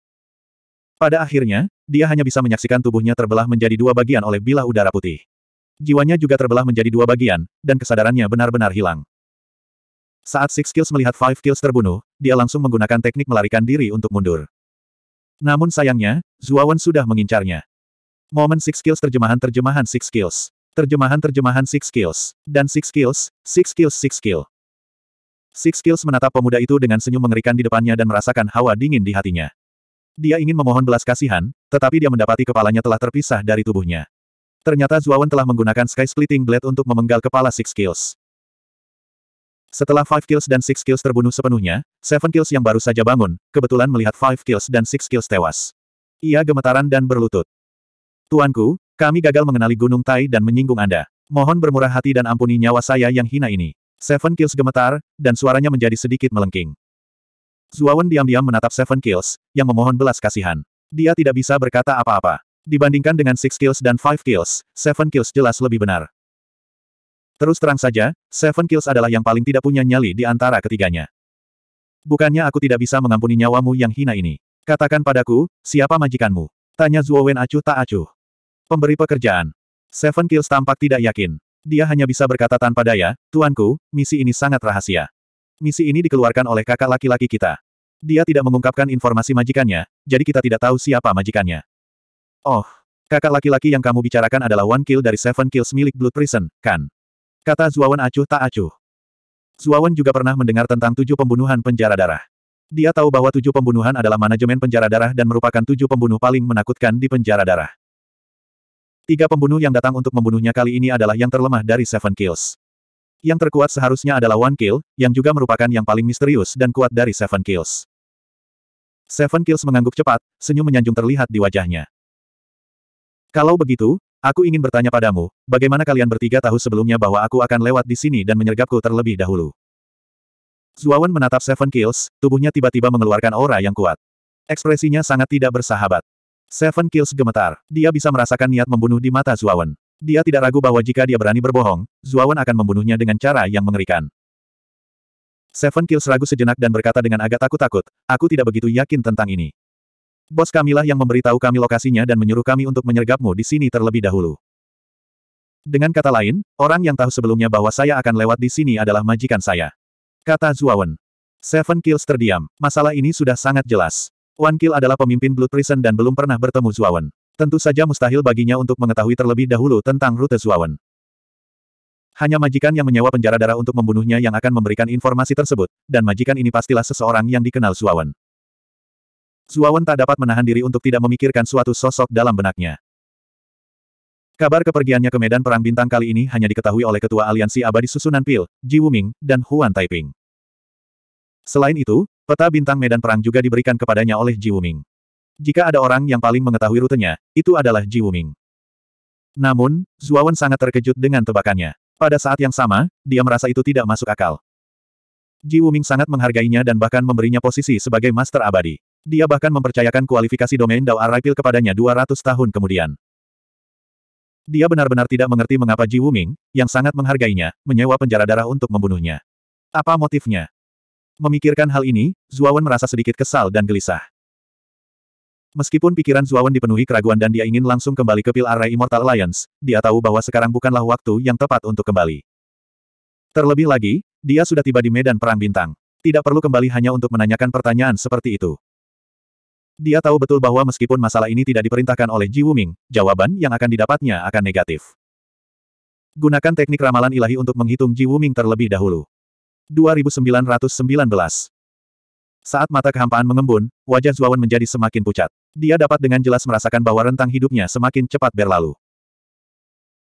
Pada akhirnya, dia hanya bisa menyaksikan tubuhnya terbelah menjadi dua bagian oleh bilah udara putih. Jiwanya juga terbelah menjadi dua bagian, dan kesadarannya benar-benar hilang. Saat Six Kills melihat Five Kills terbunuh, dia langsung menggunakan teknik melarikan diri untuk mundur. Namun sayangnya, Zuawan sudah mengincarnya. Momen Six Kills terjemahan-terjemahan Six Kills. Terjemahan-terjemahan Six Kills. Dan Six Kills, Six Kills Six Kill. Six Kills menatap pemuda itu dengan senyum mengerikan di depannya dan merasakan hawa dingin di hatinya. Dia ingin memohon belas kasihan, tetapi dia mendapati kepalanya telah terpisah dari tubuhnya. Ternyata Zuawan telah menggunakan Sky Splitting Blade untuk memenggal kepala Six Kills. Setelah Five Kills dan Six Kills terbunuh sepenuhnya, Seven Kills yang baru saja bangun, kebetulan melihat Five Kills dan Six Kills tewas. Ia gemetaran dan berlutut. Tuanku, kami gagal mengenali Gunung Tai dan menyinggung Anda. Mohon bermurah hati dan ampuni nyawa saya yang hina ini. Seven Kills gemetar, dan suaranya menjadi sedikit melengking. Zuawan diam-diam menatap Seven Kills, yang memohon belas kasihan. Dia tidak bisa berkata apa-apa. Dibandingkan dengan Six Kills dan Five Kills, Seven Kills jelas lebih benar. Terus terang saja, Seven Kills adalah yang paling tidak punya nyali di antara ketiganya. Bukannya aku tidak bisa mengampuni nyawamu yang hina ini. Katakan padaku, siapa majikanmu? Tanya Zuo Wen acuh tak acuh. Pemberi pekerjaan. Seven Kills tampak tidak yakin. Dia hanya bisa berkata tanpa daya, Tuanku, misi ini sangat rahasia. Misi ini dikeluarkan oleh kakak laki-laki kita. Dia tidak mengungkapkan informasi majikannya, jadi kita tidak tahu siapa majikannya. Oh, kakak laki-laki yang kamu bicarakan adalah One Kill dari Seven Kills milik Blood Prison, kan? Kata Zuawan acuh tak acuh. Zuawan juga pernah mendengar tentang tujuh pembunuhan penjara darah. Dia tahu bahwa tujuh pembunuhan adalah manajemen penjara darah dan merupakan tujuh pembunuh paling menakutkan di penjara darah. Tiga pembunuh yang datang untuk membunuhnya kali ini adalah yang terlemah dari Seven Kills. Yang terkuat seharusnya adalah One Kill, yang juga merupakan yang paling misterius dan kuat dari Seven Kills. Seven Kills mengangguk cepat, senyum menyanjung terlihat di wajahnya. Kalau begitu, Aku ingin bertanya padamu, bagaimana kalian bertiga tahu sebelumnya bahwa aku akan lewat di sini dan menyergapku terlebih dahulu? Zuawan menatap Seven Kills, tubuhnya tiba-tiba mengeluarkan aura yang kuat. Ekspresinya sangat tidak bersahabat. Seven Kills gemetar. Dia bisa merasakan niat membunuh di mata Zuawan. Dia tidak ragu bahwa jika dia berani berbohong, Zuawan akan membunuhnya dengan cara yang mengerikan. Seven Kills ragu sejenak dan berkata dengan agak takut-takut, aku tidak begitu yakin tentang ini. Bos kamilah yang memberitahu kami lokasinya dan menyuruh kami untuk menyergapmu di sini terlebih dahulu. Dengan kata lain, orang yang tahu sebelumnya bahwa saya akan lewat di sini adalah majikan saya. Kata Zuawan. Seven Kills terdiam. Masalah ini sudah sangat jelas. One Kill adalah pemimpin Blood Prison dan belum pernah bertemu Zuawan. Tentu saja mustahil baginya untuk mengetahui terlebih dahulu tentang rute Zuawan. Hanya majikan yang menyewa penjara darah untuk membunuhnya yang akan memberikan informasi tersebut, dan majikan ini pastilah seseorang yang dikenal Zuawan. Zuawan tak dapat menahan diri untuk tidak memikirkan suatu sosok dalam benaknya. Kabar kepergiannya ke medan perang bintang kali ini hanya diketahui oleh Ketua Aliansi Abadi Susunan Pil, Ji Wuming, dan Huan Taiping. Selain itu, peta bintang medan perang juga diberikan kepadanya oleh Ji Wuming. Jika ada orang yang paling mengetahui rutenya, itu adalah Ji Wuming. Namun, Zuawan sangat terkejut dengan tebakannya. Pada saat yang sama, dia merasa itu tidak masuk akal. Ji Wuming sangat menghargainya dan bahkan memberinya posisi sebagai Master Abadi. Dia bahkan mempercayakan kualifikasi domain Dao Arraipil kepadanya 200 tahun kemudian. Dia benar-benar tidak mengerti mengapa Ji Wuming, yang sangat menghargainya, menyewa penjara darah untuk membunuhnya. Apa motifnya? Memikirkan hal ini, Zuawan merasa sedikit kesal dan gelisah. Meskipun pikiran Zuawan dipenuhi keraguan dan dia ingin langsung kembali ke Pil Array Immortal Alliance, dia tahu bahwa sekarang bukanlah waktu yang tepat untuk kembali. Terlebih lagi, dia sudah tiba di medan perang bintang. Tidak perlu kembali hanya untuk menanyakan pertanyaan seperti itu. Dia tahu betul bahwa meskipun masalah ini tidak diperintahkan oleh Ji Wuming, jawaban yang akan didapatnya akan negatif. Gunakan teknik ramalan ilahi untuk menghitung Ji Wuming terlebih dahulu. 2919 Saat mata kehampaan mengembun, wajah Zuawan menjadi semakin pucat. Dia dapat dengan jelas merasakan bahwa rentang hidupnya semakin cepat berlalu.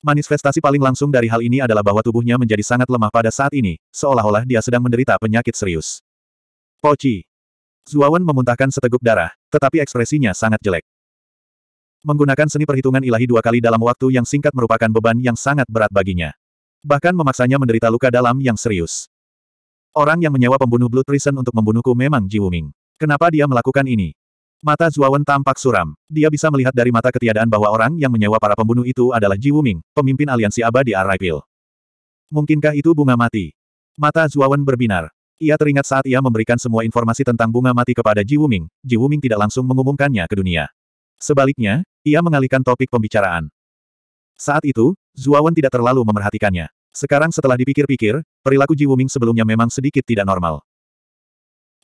Manifestasi paling langsung dari hal ini adalah bahwa tubuhnya menjadi sangat lemah pada saat ini, seolah-olah dia sedang menderita penyakit serius. Poci. Zuawan memuntahkan seteguk darah, tetapi ekspresinya sangat jelek. Menggunakan seni perhitungan ilahi dua kali dalam waktu yang singkat merupakan beban yang sangat berat baginya. Bahkan memaksanya menderita luka dalam yang serius. Orang yang menyewa pembunuh Blood Prison untuk membunuhku memang Ji Wuming. Kenapa dia melakukan ini? Mata Zuawan tampak suram. Dia bisa melihat dari mata ketiadaan bahwa orang yang menyewa para pembunuh itu adalah Ji Wuming, pemimpin aliansi abadi Araipil. Mungkinkah itu bunga mati? Mata Zuawan berbinar. Ia teringat saat ia memberikan semua informasi tentang bunga mati kepada Ji Wuming, Ji Wuming tidak langsung mengumumkannya ke dunia. Sebaliknya, ia mengalihkan topik pembicaraan. Saat itu, Zuawan tidak terlalu memerhatikannya. Sekarang setelah dipikir-pikir, perilaku Ji Wuming sebelumnya memang sedikit tidak normal.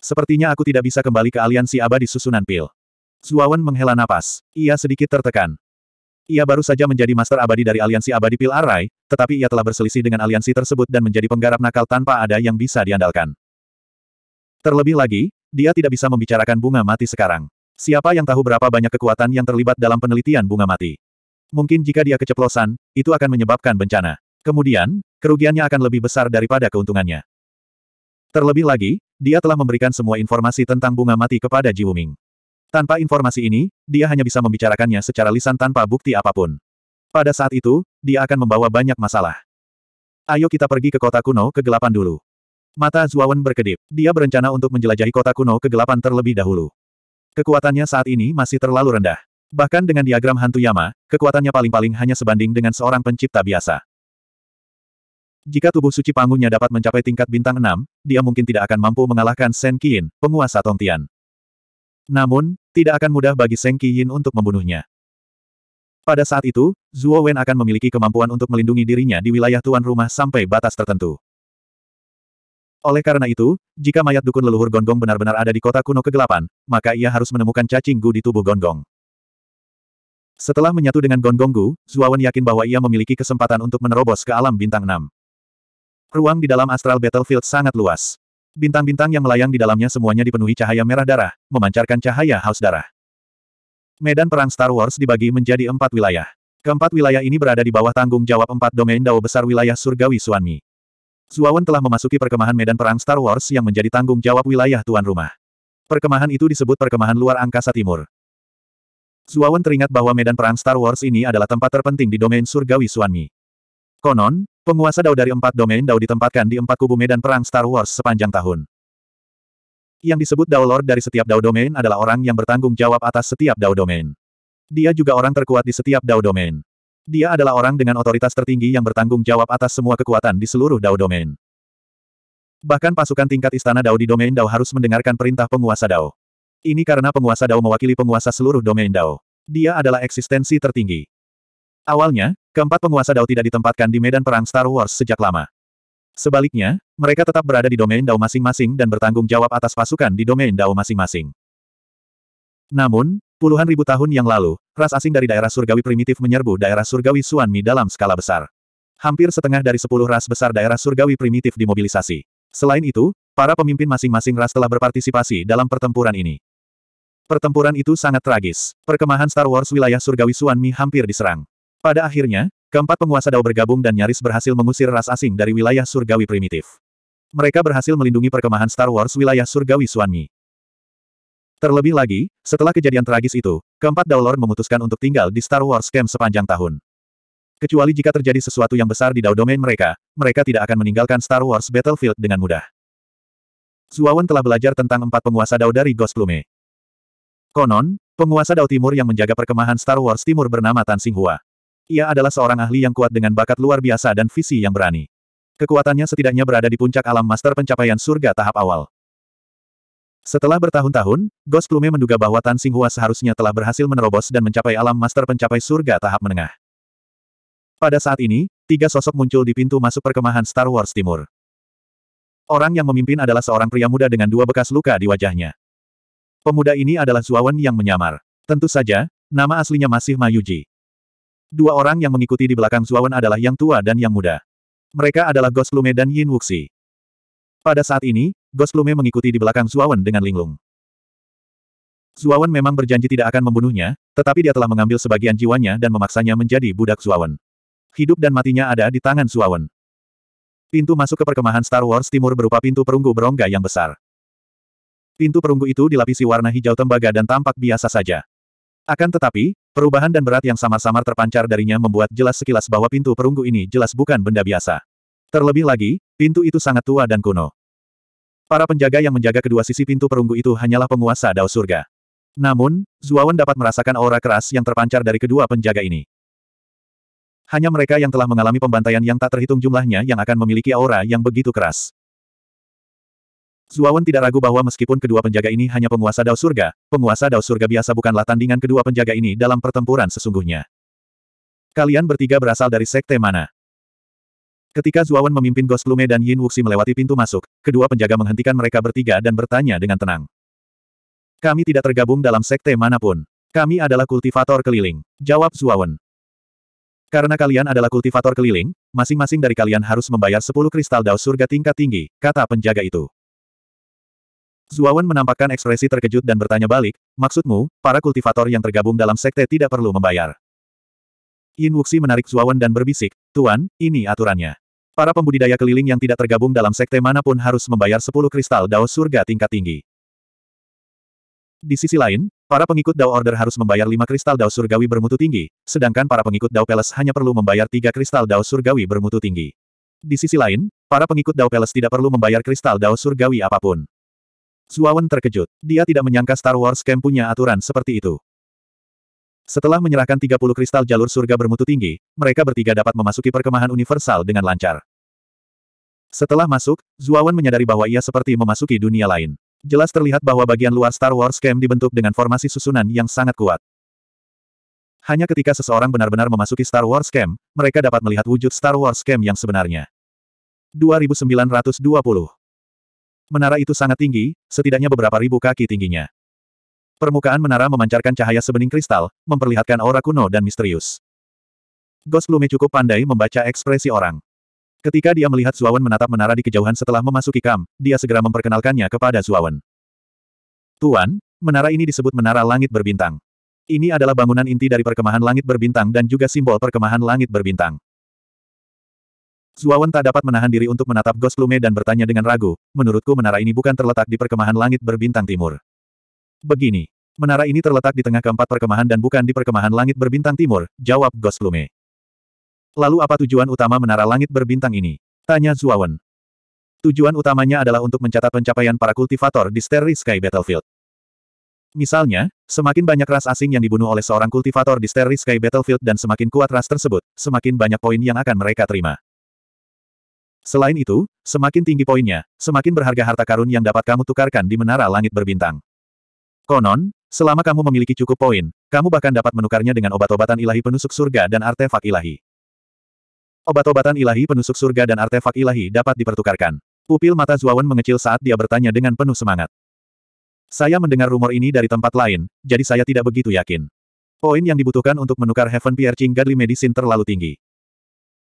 Sepertinya aku tidak bisa kembali ke aliansi abadi susunan pil. Zuawan menghela napas. Ia sedikit tertekan. Ia baru saja menjadi master abadi dari aliansi abadi pil Array, tetapi ia telah berselisih dengan aliansi tersebut dan menjadi penggarap nakal tanpa ada yang bisa diandalkan. Terlebih lagi, dia tidak bisa membicarakan bunga mati sekarang. Siapa yang tahu berapa banyak kekuatan yang terlibat dalam penelitian bunga mati? Mungkin jika dia keceplosan, itu akan menyebabkan bencana. Kemudian, kerugiannya akan lebih besar daripada keuntungannya. Terlebih lagi, dia telah memberikan semua informasi tentang bunga mati kepada Ji Wuming. Tanpa informasi ini, dia hanya bisa membicarakannya secara lisan tanpa bukti apa pun. Pada saat itu, dia akan membawa banyak masalah. Ayo kita pergi ke kota kuno kegelapan dulu. Mata Zuawan berkedip. Dia berencana untuk menjelajahi kota kuno kegelapan terlebih dahulu. Kekuatannya saat ini masih terlalu rendah. Bahkan dengan diagram hantu Yama, kekuatannya paling-paling hanya sebanding dengan seorang pencipta biasa. Jika tubuh suci pangunya dapat mencapai tingkat bintang 6, dia mungkin tidak akan mampu mengalahkan Shen Qiyin, penguasa Tongtian. Namun, tidak akan mudah bagi Shen Qiyin untuk membunuhnya. Pada saat itu, Zuo Wen akan memiliki kemampuan untuk melindungi dirinya di wilayah tuan rumah sampai batas tertentu. Oleh karena itu, jika mayat dukun leluhur Gonggong benar-benar ada di kota kuno kegelapan, maka ia harus menemukan cacing gu di tubuh Gonggong. Setelah menyatu dengan Gonggong Gu, Zuawan yakin bahwa ia memiliki kesempatan untuk menerobos ke alam bintang 6. Ruang di dalam Astral Battlefield sangat luas. Bintang-bintang yang melayang di dalamnya semuanya dipenuhi cahaya merah darah, memancarkan cahaya haus darah. Medan perang Star Wars dibagi menjadi empat wilayah. Keempat wilayah ini berada di bawah tanggung jawab empat domain dao besar wilayah surgawi Suanmi. Zuawan telah memasuki perkemahan medan perang Star Wars yang menjadi tanggung jawab wilayah tuan rumah. Perkemahan itu disebut perkemahan luar angkasa timur. Zuawan teringat bahwa medan perang Star Wars ini adalah tempat terpenting di domain surgawi Suanmi. Konon, Penguasa Dao dari empat domain Dao ditempatkan di empat kubu medan perang Star Wars sepanjang tahun. Yang disebut Dao Lord dari setiap Dao domain adalah orang yang bertanggung jawab atas setiap Dao domain. Dia juga orang terkuat di setiap Dao domain. Dia adalah orang dengan otoritas tertinggi yang bertanggung jawab atas semua kekuatan di seluruh Dao domain. Bahkan pasukan tingkat istana Dao di domain Dao harus mendengarkan perintah penguasa Dao. Ini karena penguasa Dao mewakili penguasa seluruh domain Dao. Dia adalah eksistensi tertinggi. Awalnya, keempat penguasa Dao tidak ditempatkan di medan perang Star Wars sejak lama. Sebaliknya, mereka tetap berada di domain Dao masing-masing dan bertanggung jawab atas pasukan di domain Dao masing-masing. Namun, puluhan ribu tahun yang lalu, ras asing dari daerah surgawi primitif menyerbu daerah surgawi Suanmi dalam skala besar. Hampir setengah dari sepuluh ras besar daerah surgawi primitif dimobilisasi. Selain itu, para pemimpin masing-masing ras telah berpartisipasi dalam pertempuran ini. Pertempuran itu sangat tragis. Perkemahan Star Wars wilayah surgawi Suanmi hampir diserang. Pada akhirnya, keempat penguasa Dao bergabung dan nyaris berhasil mengusir ras asing dari wilayah surgawi primitif. Mereka berhasil melindungi perkemahan Star Wars wilayah surgawi Suanmi. Terlebih lagi, setelah kejadian tragis itu, keempat Dao Lord memutuskan untuk tinggal di Star Wars Camp sepanjang tahun. Kecuali jika terjadi sesuatu yang besar di Dao domain mereka, mereka tidak akan meninggalkan Star Wars Battlefield dengan mudah. Zuawan telah belajar tentang empat penguasa Dao dari Ghost Plume. Konon, penguasa Dao Timur yang menjaga perkemahan Star Wars Timur bernama Tan Xinghua. Ia adalah seorang ahli yang kuat dengan bakat luar biasa dan visi yang berani. Kekuatannya setidaknya berada di puncak alam master pencapaian surga tahap awal. Setelah bertahun-tahun, Ghost Plume menduga bahwa Tan Xinghua seharusnya telah berhasil menerobos dan mencapai alam master pencapai surga tahap menengah. Pada saat ini, tiga sosok muncul di pintu masuk perkemahan Star Wars Timur. Orang yang memimpin adalah seorang pria muda dengan dua bekas luka di wajahnya. Pemuda ini adalah Zuawan yang menyamar. Tentu saja, nama aslinya masih Ma Yuji. Dua orang yang mengikuti di belakang Zuawan adalah yang tua dan yang muda. Mereka adalah Ghost Plume dan Yin Wuxi. Pada saat ini, Ghost Plume mengikuti di belakang Zuawan dengan linglung. Zuawan memang berjanji tidak akan membunuhnya, tetapi dia telah mengambil sebagian jiwanya dan memaksanya menjadi budak Zuawan. Hidup dan matinya ada di tangan Suawen. Pintu masuk ke perkemahan Star Wars Timur berupa pintu perunggu berongga yang besar. Pintu perunggu itu dilapisi warna hijau tembaga dan tampak biasa saja. Akan tetapi, perubahan dan berat yang samar-samar terpancar darinya membuat jelas sekilas bahwa pintu perunggu ini jelas bukan benda biasa. Terlebih lagi, pintu itu sangat tua dan kuno. Para penjaga yang menjaga kedua sisi pintu perunggu itu hanyalah penguasa Dao Surga. Namun, Zuawan dapat merasakan aura keras yang terpancar dari kedua penjaga ini. Hanya mereka yang telah mengalami pembantaian yang tak terhitung jumlahnya yang akan memiliki aura yang begitu keras. Zuawan tidak ragu bahwa meskipun kedua penjaga ini hanya penguasa Dao Surga, penguasa Dao Surga biasa bukanlah tandingan kedua penjaga ini dalam pertempuran sesungguhnya. Kalian bertiga berasal dari sekte mana? Ketika Zuawan memimpin Ghost Plume dan Yin Wuxi melewati pintu masuk, kedua penjaga menghentikan mereka bertiga dan bertanya dengan tenang. Kami tidak tergabung dalam sekte mana pun. Kami adalah kultivator keliling. Jawab Zuawan. Karena kalian adalah kultivator keliling, masing-masing dari kalian harus membayar 10 kristal dao surga tingkat tinggi, kata penjaga itu. Zuawan menampakkan ekspresi terkejut dan bertanya balik, maksudmu, para kultivator yang tergabung dalam sekte tidak perlu membayar. Yin Wuxi menarik Zuawan dan berbisik, Tuan, ini aturannya. Para pembudidaya keliling yang tidak tergabung dalam sekte mana pun harus membayar 10 kristal dao surga tingkat tinggi. Di sisi lain, Para pengikut Dao Order harus membayar lima kristal Dao Surgawi bermutu tinggi, sedangkan para pengikut Dao Palace hanya perlu membayar tiga kristal Dao Surgawi bermutu tinggi. Di sisi lain, para pengikut Dao Palace tidak perlu membayar kristal Dao Surgawi apa pun. Zuawan terkejut. Dia tidak menyangka Star Wars Camp punya aturan seperti itu. Setelah menyerahkan 30 kristal jalur surga bermutu tinggi, mereka bertiga dapat memasuki perkemahan universal dengan lancar. Setelah masuk, Zuawan menyadari bahwa ia seperti memasuki dunia lain. Jelas terlihat bahwa bagian luar Star Wars Camp dibentuk dengan formasi susunan yang sangat kuat. Hanya ketika seseorang benar-benar memasuki Star Wars Camp, mereka dapat melihat wujud Star Wars Camp yang sebenarnya. 2920. Menara itu sangat tinggi, setidaknya beberapa ribu kaki tingginya. Permukaan menara memancarkan cahaya sebening kristal, memperlihatkan aura kuno dan misterius. Ghost Plume cukup pandai membaca ekspresi orang. Ketika dia melihat Zuawan menatap menara di kejauhan setelah memasuki kamp, dia segera memperkenalkannya kepada Zuawan. Tuan, menara ini disebut Menara Langit Berbintang. Ini adalah bangunan inti dari perkemahan langit berbintang dan juga simbol perkemahan langit berbintang. Zuawan tak dapat menahan diri untuk menatap Ghost Plume dan bertanya dengan ragu, menurutku menara ini bukan terletak di perkemahan langit berbintang timur. Begini, menara ini terletak di tengah keempat perkemahan dan bukan di perkemahan langit berbintang timur, jawab Ghost Plume. Lalu apa tujuan utama menara langit berbintang ini? Tanya Zuawan. Tujuan utamanya adalah untuk mencatat pencapaian para kultivator di Starry Sky Battlefield. Misalnya, semakin banyak ras asing yang dibunuh oleh seorang kultivator di Starry Sky Battlefield dan semakin kuat ras tersebut, semakin banyak poin yang akan mereka terima. Selain itu, semakin tinggi poinnya, semakin berharga harta karun yang dapat kamu tukarkan di menara langit berbintang. Konon, selama kamu memiliki cukup poin, kamu bahkan dapat menukarnya dengan obat-obatan ilahi penusuk surga dan artefak ilahi. Obat-obatan ilahi penusuk surga dan artefak ilahi dapat dipertukarkan. Pupil mata Zuawan mengecil saat dia bertanya dengan penuh semangat. Saya mendengar rumor ini dari tempat lain, jadi saya tidak begitu yakin. Poin yang dibutuhkan untuk menukar Heaven Piercing Godly Medicine terlalu tinggi.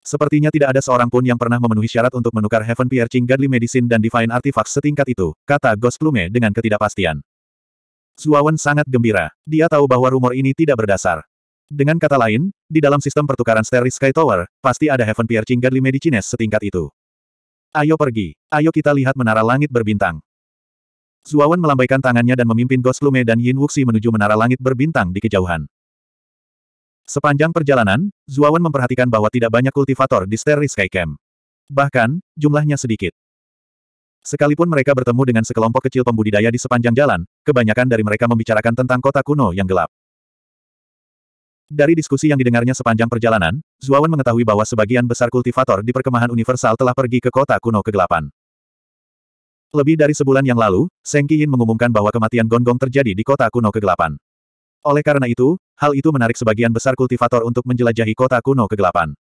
Sepertinya tidak ada seorang pun yang pernah memenuhi syarat untuk menukar Heaven Piercing Godly Medicine dan Divine Artifacts setingkat itu, kata Ghost Plume dengan ketidakpastian. Zuawan sangat gembira. Dia tahu bahwa rumor ini tidak berdasar. Dengan kata lain, di dalam sistem pertukaran Starry Sky Tower, pasti ada Heaven Piercing Godly Medicines setingkat itu. Ayo pergi. Ayo kita lihat menara langit berbintang. Zuawan melambaikan tangannya dan memimpin Ghost Lume dan Yin Wuxi menuju menara langit berbintang di kejauhan. Sepanjang perjalanan, Zuawan memperhatikan bahwa tidak banyak kultivator di Starry Sky Camp. Bahkan, jumlahnya sedikit. Sekalipun mereka bertemu dengan sekelompok kecil pembudidaya di sepanjang jalan, kebanyakan dari mereka membicarakan tentang kota kuno yang gelap. Dari diskusi yang didengarnya sepanjang perjalanan, Zuawan mengetahui bahwa sebagian besar kultivator di perkemahan universal telah pergi ke kota kuno kegelapan. Lebih dari sebulan yang lalu, Seng Qiyin mengumumkan bahwa kematian Gonggong terjadi di kota kuno kegelapan. Oleh karena itu, hal itu menarik sebagian besar kultivator untuk menjelajahi kota kuno kegelapan.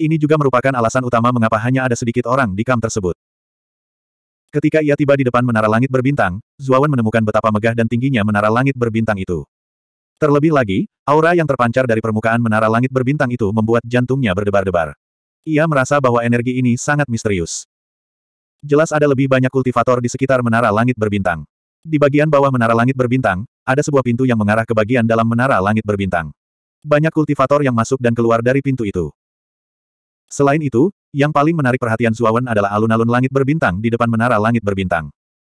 Ini juga merupakan alasan utama mengapa hanya ada sedikit orang di kamp tersebut. Ketika ia tiba di depan menara langit berbintang, Zuawan menemukan betapa megah dan tingginya menara langit berbintang itu. Terlebih lagi, aura yang terpancar dari permukaan menara langit berbintang itu membuat jantungnya berdebar-debar. Ia merasa bahwa energi ini sangat misterius. Jelas ada lebih banyak kultivator di sekitar menara langit berbintang. Di bagian bawah menara langit berbintang, ada sebuah pintu yang mengarah ke bagian dalam menara langit berbintang. Banyak kultivator yang masuk dan keluar dari pintu itu. Selain itu, yang paling menarik perhatian Zuawan adalah alun-alun langit berbintang di depan menara langit berbintang.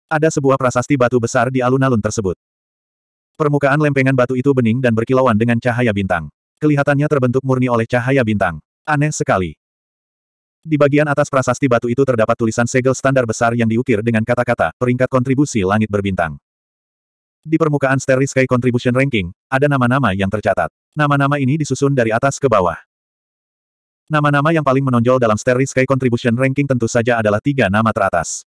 Ada sebuah prasasti batu besar di alun-alun tersebut. Permukaan lempengan batu itu bening dan berkilauan dengan cahaya bintang. Kelihatannya terbentuk murni oleh cahaya bintang. Aneh sekali. Di bagian atas prasasti batu itu terdapat tulisan segel standar besar yang diukir dengan kata-kata, peringkat kontribusi langit berbintang. Di permukaan Starry Sky Contribution Ranking, ada nama-nama yang tercatat. Nama-nama ini disusun dari atas ke bawah. Nama-nama yang paling menonjol dalam Starry Sky Contribution Ranking tentu saja adalah tiga nama teratas.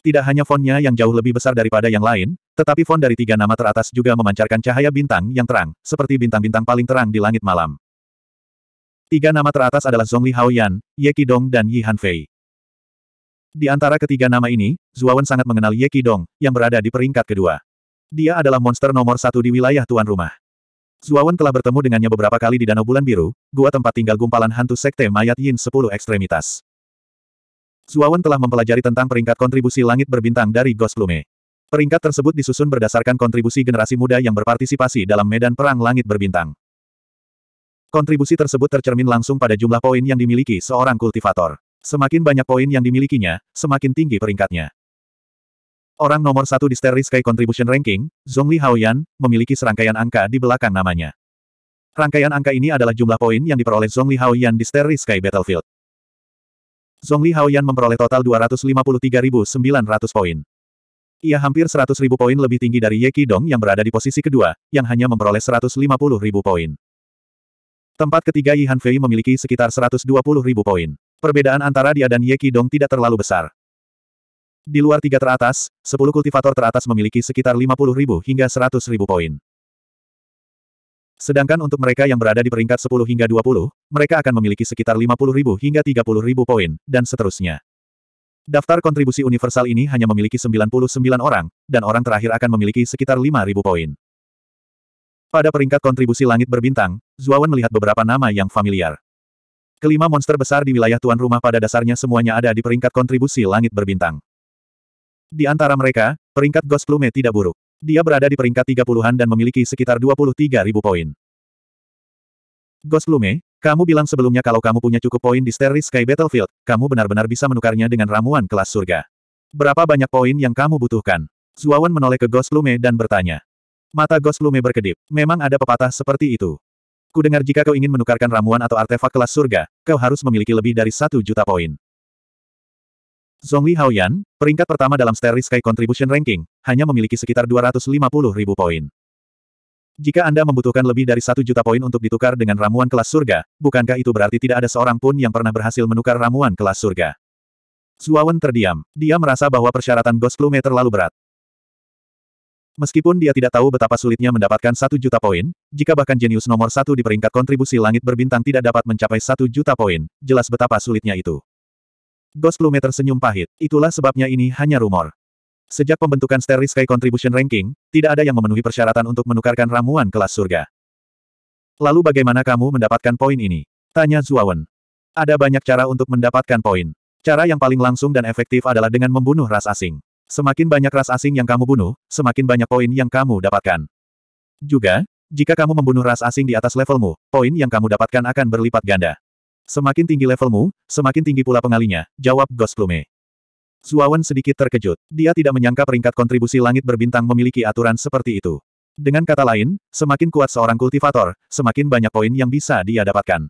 Tidak hanya fontnya yang jauh lebih besar daripada yang lain, tetapi font dari tiga nama teratas juga memancarkan cahaya bintang yang terang, seperti bintang-bintang paling terang di langit malam. Tiga nama teratas adalah Zhongli Haoyan, Ye Qidong dan Yi Hanfei. Di antara ketiga nama ini, Zuawan sangat mengenal Ye Qidong, yang berada di peringkat kedua. Dia adalah monster nomor satu di wilayah tuan rumah. Zuawan telah bertemu dengannya beberapa kali di Danau Bulan Biru, gua tempat tinggal gumpalan hantu sekte mayat Yin Sepuluh Ekstremitas. Zuawan telah mempelajari tentang peringkat kontribusi langit berbintang dari Ghost Plume. Peringkat tersebut disusun berdasarkan kontribusi generasi muda yang berpartisipasi dalam medan perang langit berbintang. Kontribusi tersebut tercermin langsung pada jumlah poin yang dimiliki seorang kultivator. Semakin banyak poin yang dimilikinya, semakin tinggi peringkatnya. Orang nomor satu di Starry Sky Contribution Ranking, Zhongli Haoyan, memiliki serangkaian angka di belakang namanya. Rangkaian angka ini adalah jumlah poin yang diperoleh Zhongli Haoyan di Starry Sky Battlefield. Zhongli Haoyan memperoleh total 253.900 poin. Ia hampir 100.000 poin lebih tinggi dari Ye Qidong yang berada di posisi kedua, yang hanya memperoleh 150.000 poin. Tempat ketiga Yi Hanfei memiliki sekitar 120.000 poin. Perbedaan antara dia dan Ye Qidong tidak terlalu besar. Di luar tiga teratas, sepuluh kultivator teratas memiliki sekitar 50 ribu hingga 100 ribu poin. Sedangkan untuk mereka yang berada di peringkat 10 hingga 20, mereka akan memiliki sekitar 50 ribu hingga 30 ribu poin, dan seterusnya. Daftar kontribusi universal ini hanya memiliki 99 orang, dan orang terakhir akan memiliki sekitar 5.000 poin. Pada peringkat kontribusi langit berbintang, Zuawan melihat beberapa nama yang familiar. Kelima monster besar di wilayah tuan rumah pada dasarnya semuanya ada di peringkat kontribusi langit berbintang. Di antara mereka, peringkat Ghost Plume tidak buruk. Dia berada di peringkat 30-an dan memiliki sekitar 23.000 poin. Ghost Plume, kamu bilang sebelumnya kalau kamu punya cukup poin di Starry Sky Battlefield, kamu benar-benar bisa menukarnya dengan ramuan kelas surga. Berapa banyak poin yang kamu butuhkan? Zuawan menoleh ke Ghost Plume dan bertanya. Mata Ghost Plume berkedip. Memang ada pepatah seperti itu. Kudengar jika kau ingin menukarkan ramuan atau artefak kelas surga, kau harus memiliki lebih dari satu juta poin. Zhongli Haoyan, peringkat pertama dalam Starry Sky Contribution Ranking, hanya memiliki sekitar 250 ribu poin. Jika Anda membutuhkan lebih dari satu juta poin untuk ditukar dengan ramuan kelas surga, bukankah itu berarti tidak ada seorang pun yang pernah berhasil menukar ramuan kelas surga? Zuawan terdiam. Dia merasa bahwa persyaratan Ghost Plume terlalu berat. Meskipun dia tidak tahu betapa sulitnya mendapatkan satu juta poin, jika bahkan jenius nomor satu di peringkat kontribusi langit berbintang tidak dapat mencapai satu juta poin, jelas betapa sulitnya itu. Ghost Plume tersenyum pahit. Itulah sebabnya ini hanya rumor. Sejak pembentukan Starry Sky Contribution Ranking, tidak ada yang memenuhi persyaratan untuk menukarkan ramuan kelas surga. Lalu bagaimana kamu mendapatkan poin ini? Tanya Zuawan. Ada banyak cara untuk mendapatkan poin. Cara yang paling langsung dan efektif adalah dengan membunuh ras asing. Semakin banyak ras asing yang kamu bunuh, semakin banyak poin yang kamu dapatkan. Juga, jika kamu membunuh ras asing di atas levelmu, poin yang kamu dapatkan akan berlipat ganda. Semakin tinggi levelmu, semakin tinggi pula pengalinya, jawab Ghost Plume. Zuawan sedikit terkejut. Dia tidak menyangka peringkat kontribusi langit berbintang memiliki aturan seperti itu. Dengan kata lain, semakin kuat seorang kultivator, semakin banyak poin yang bisa dia dapatkan.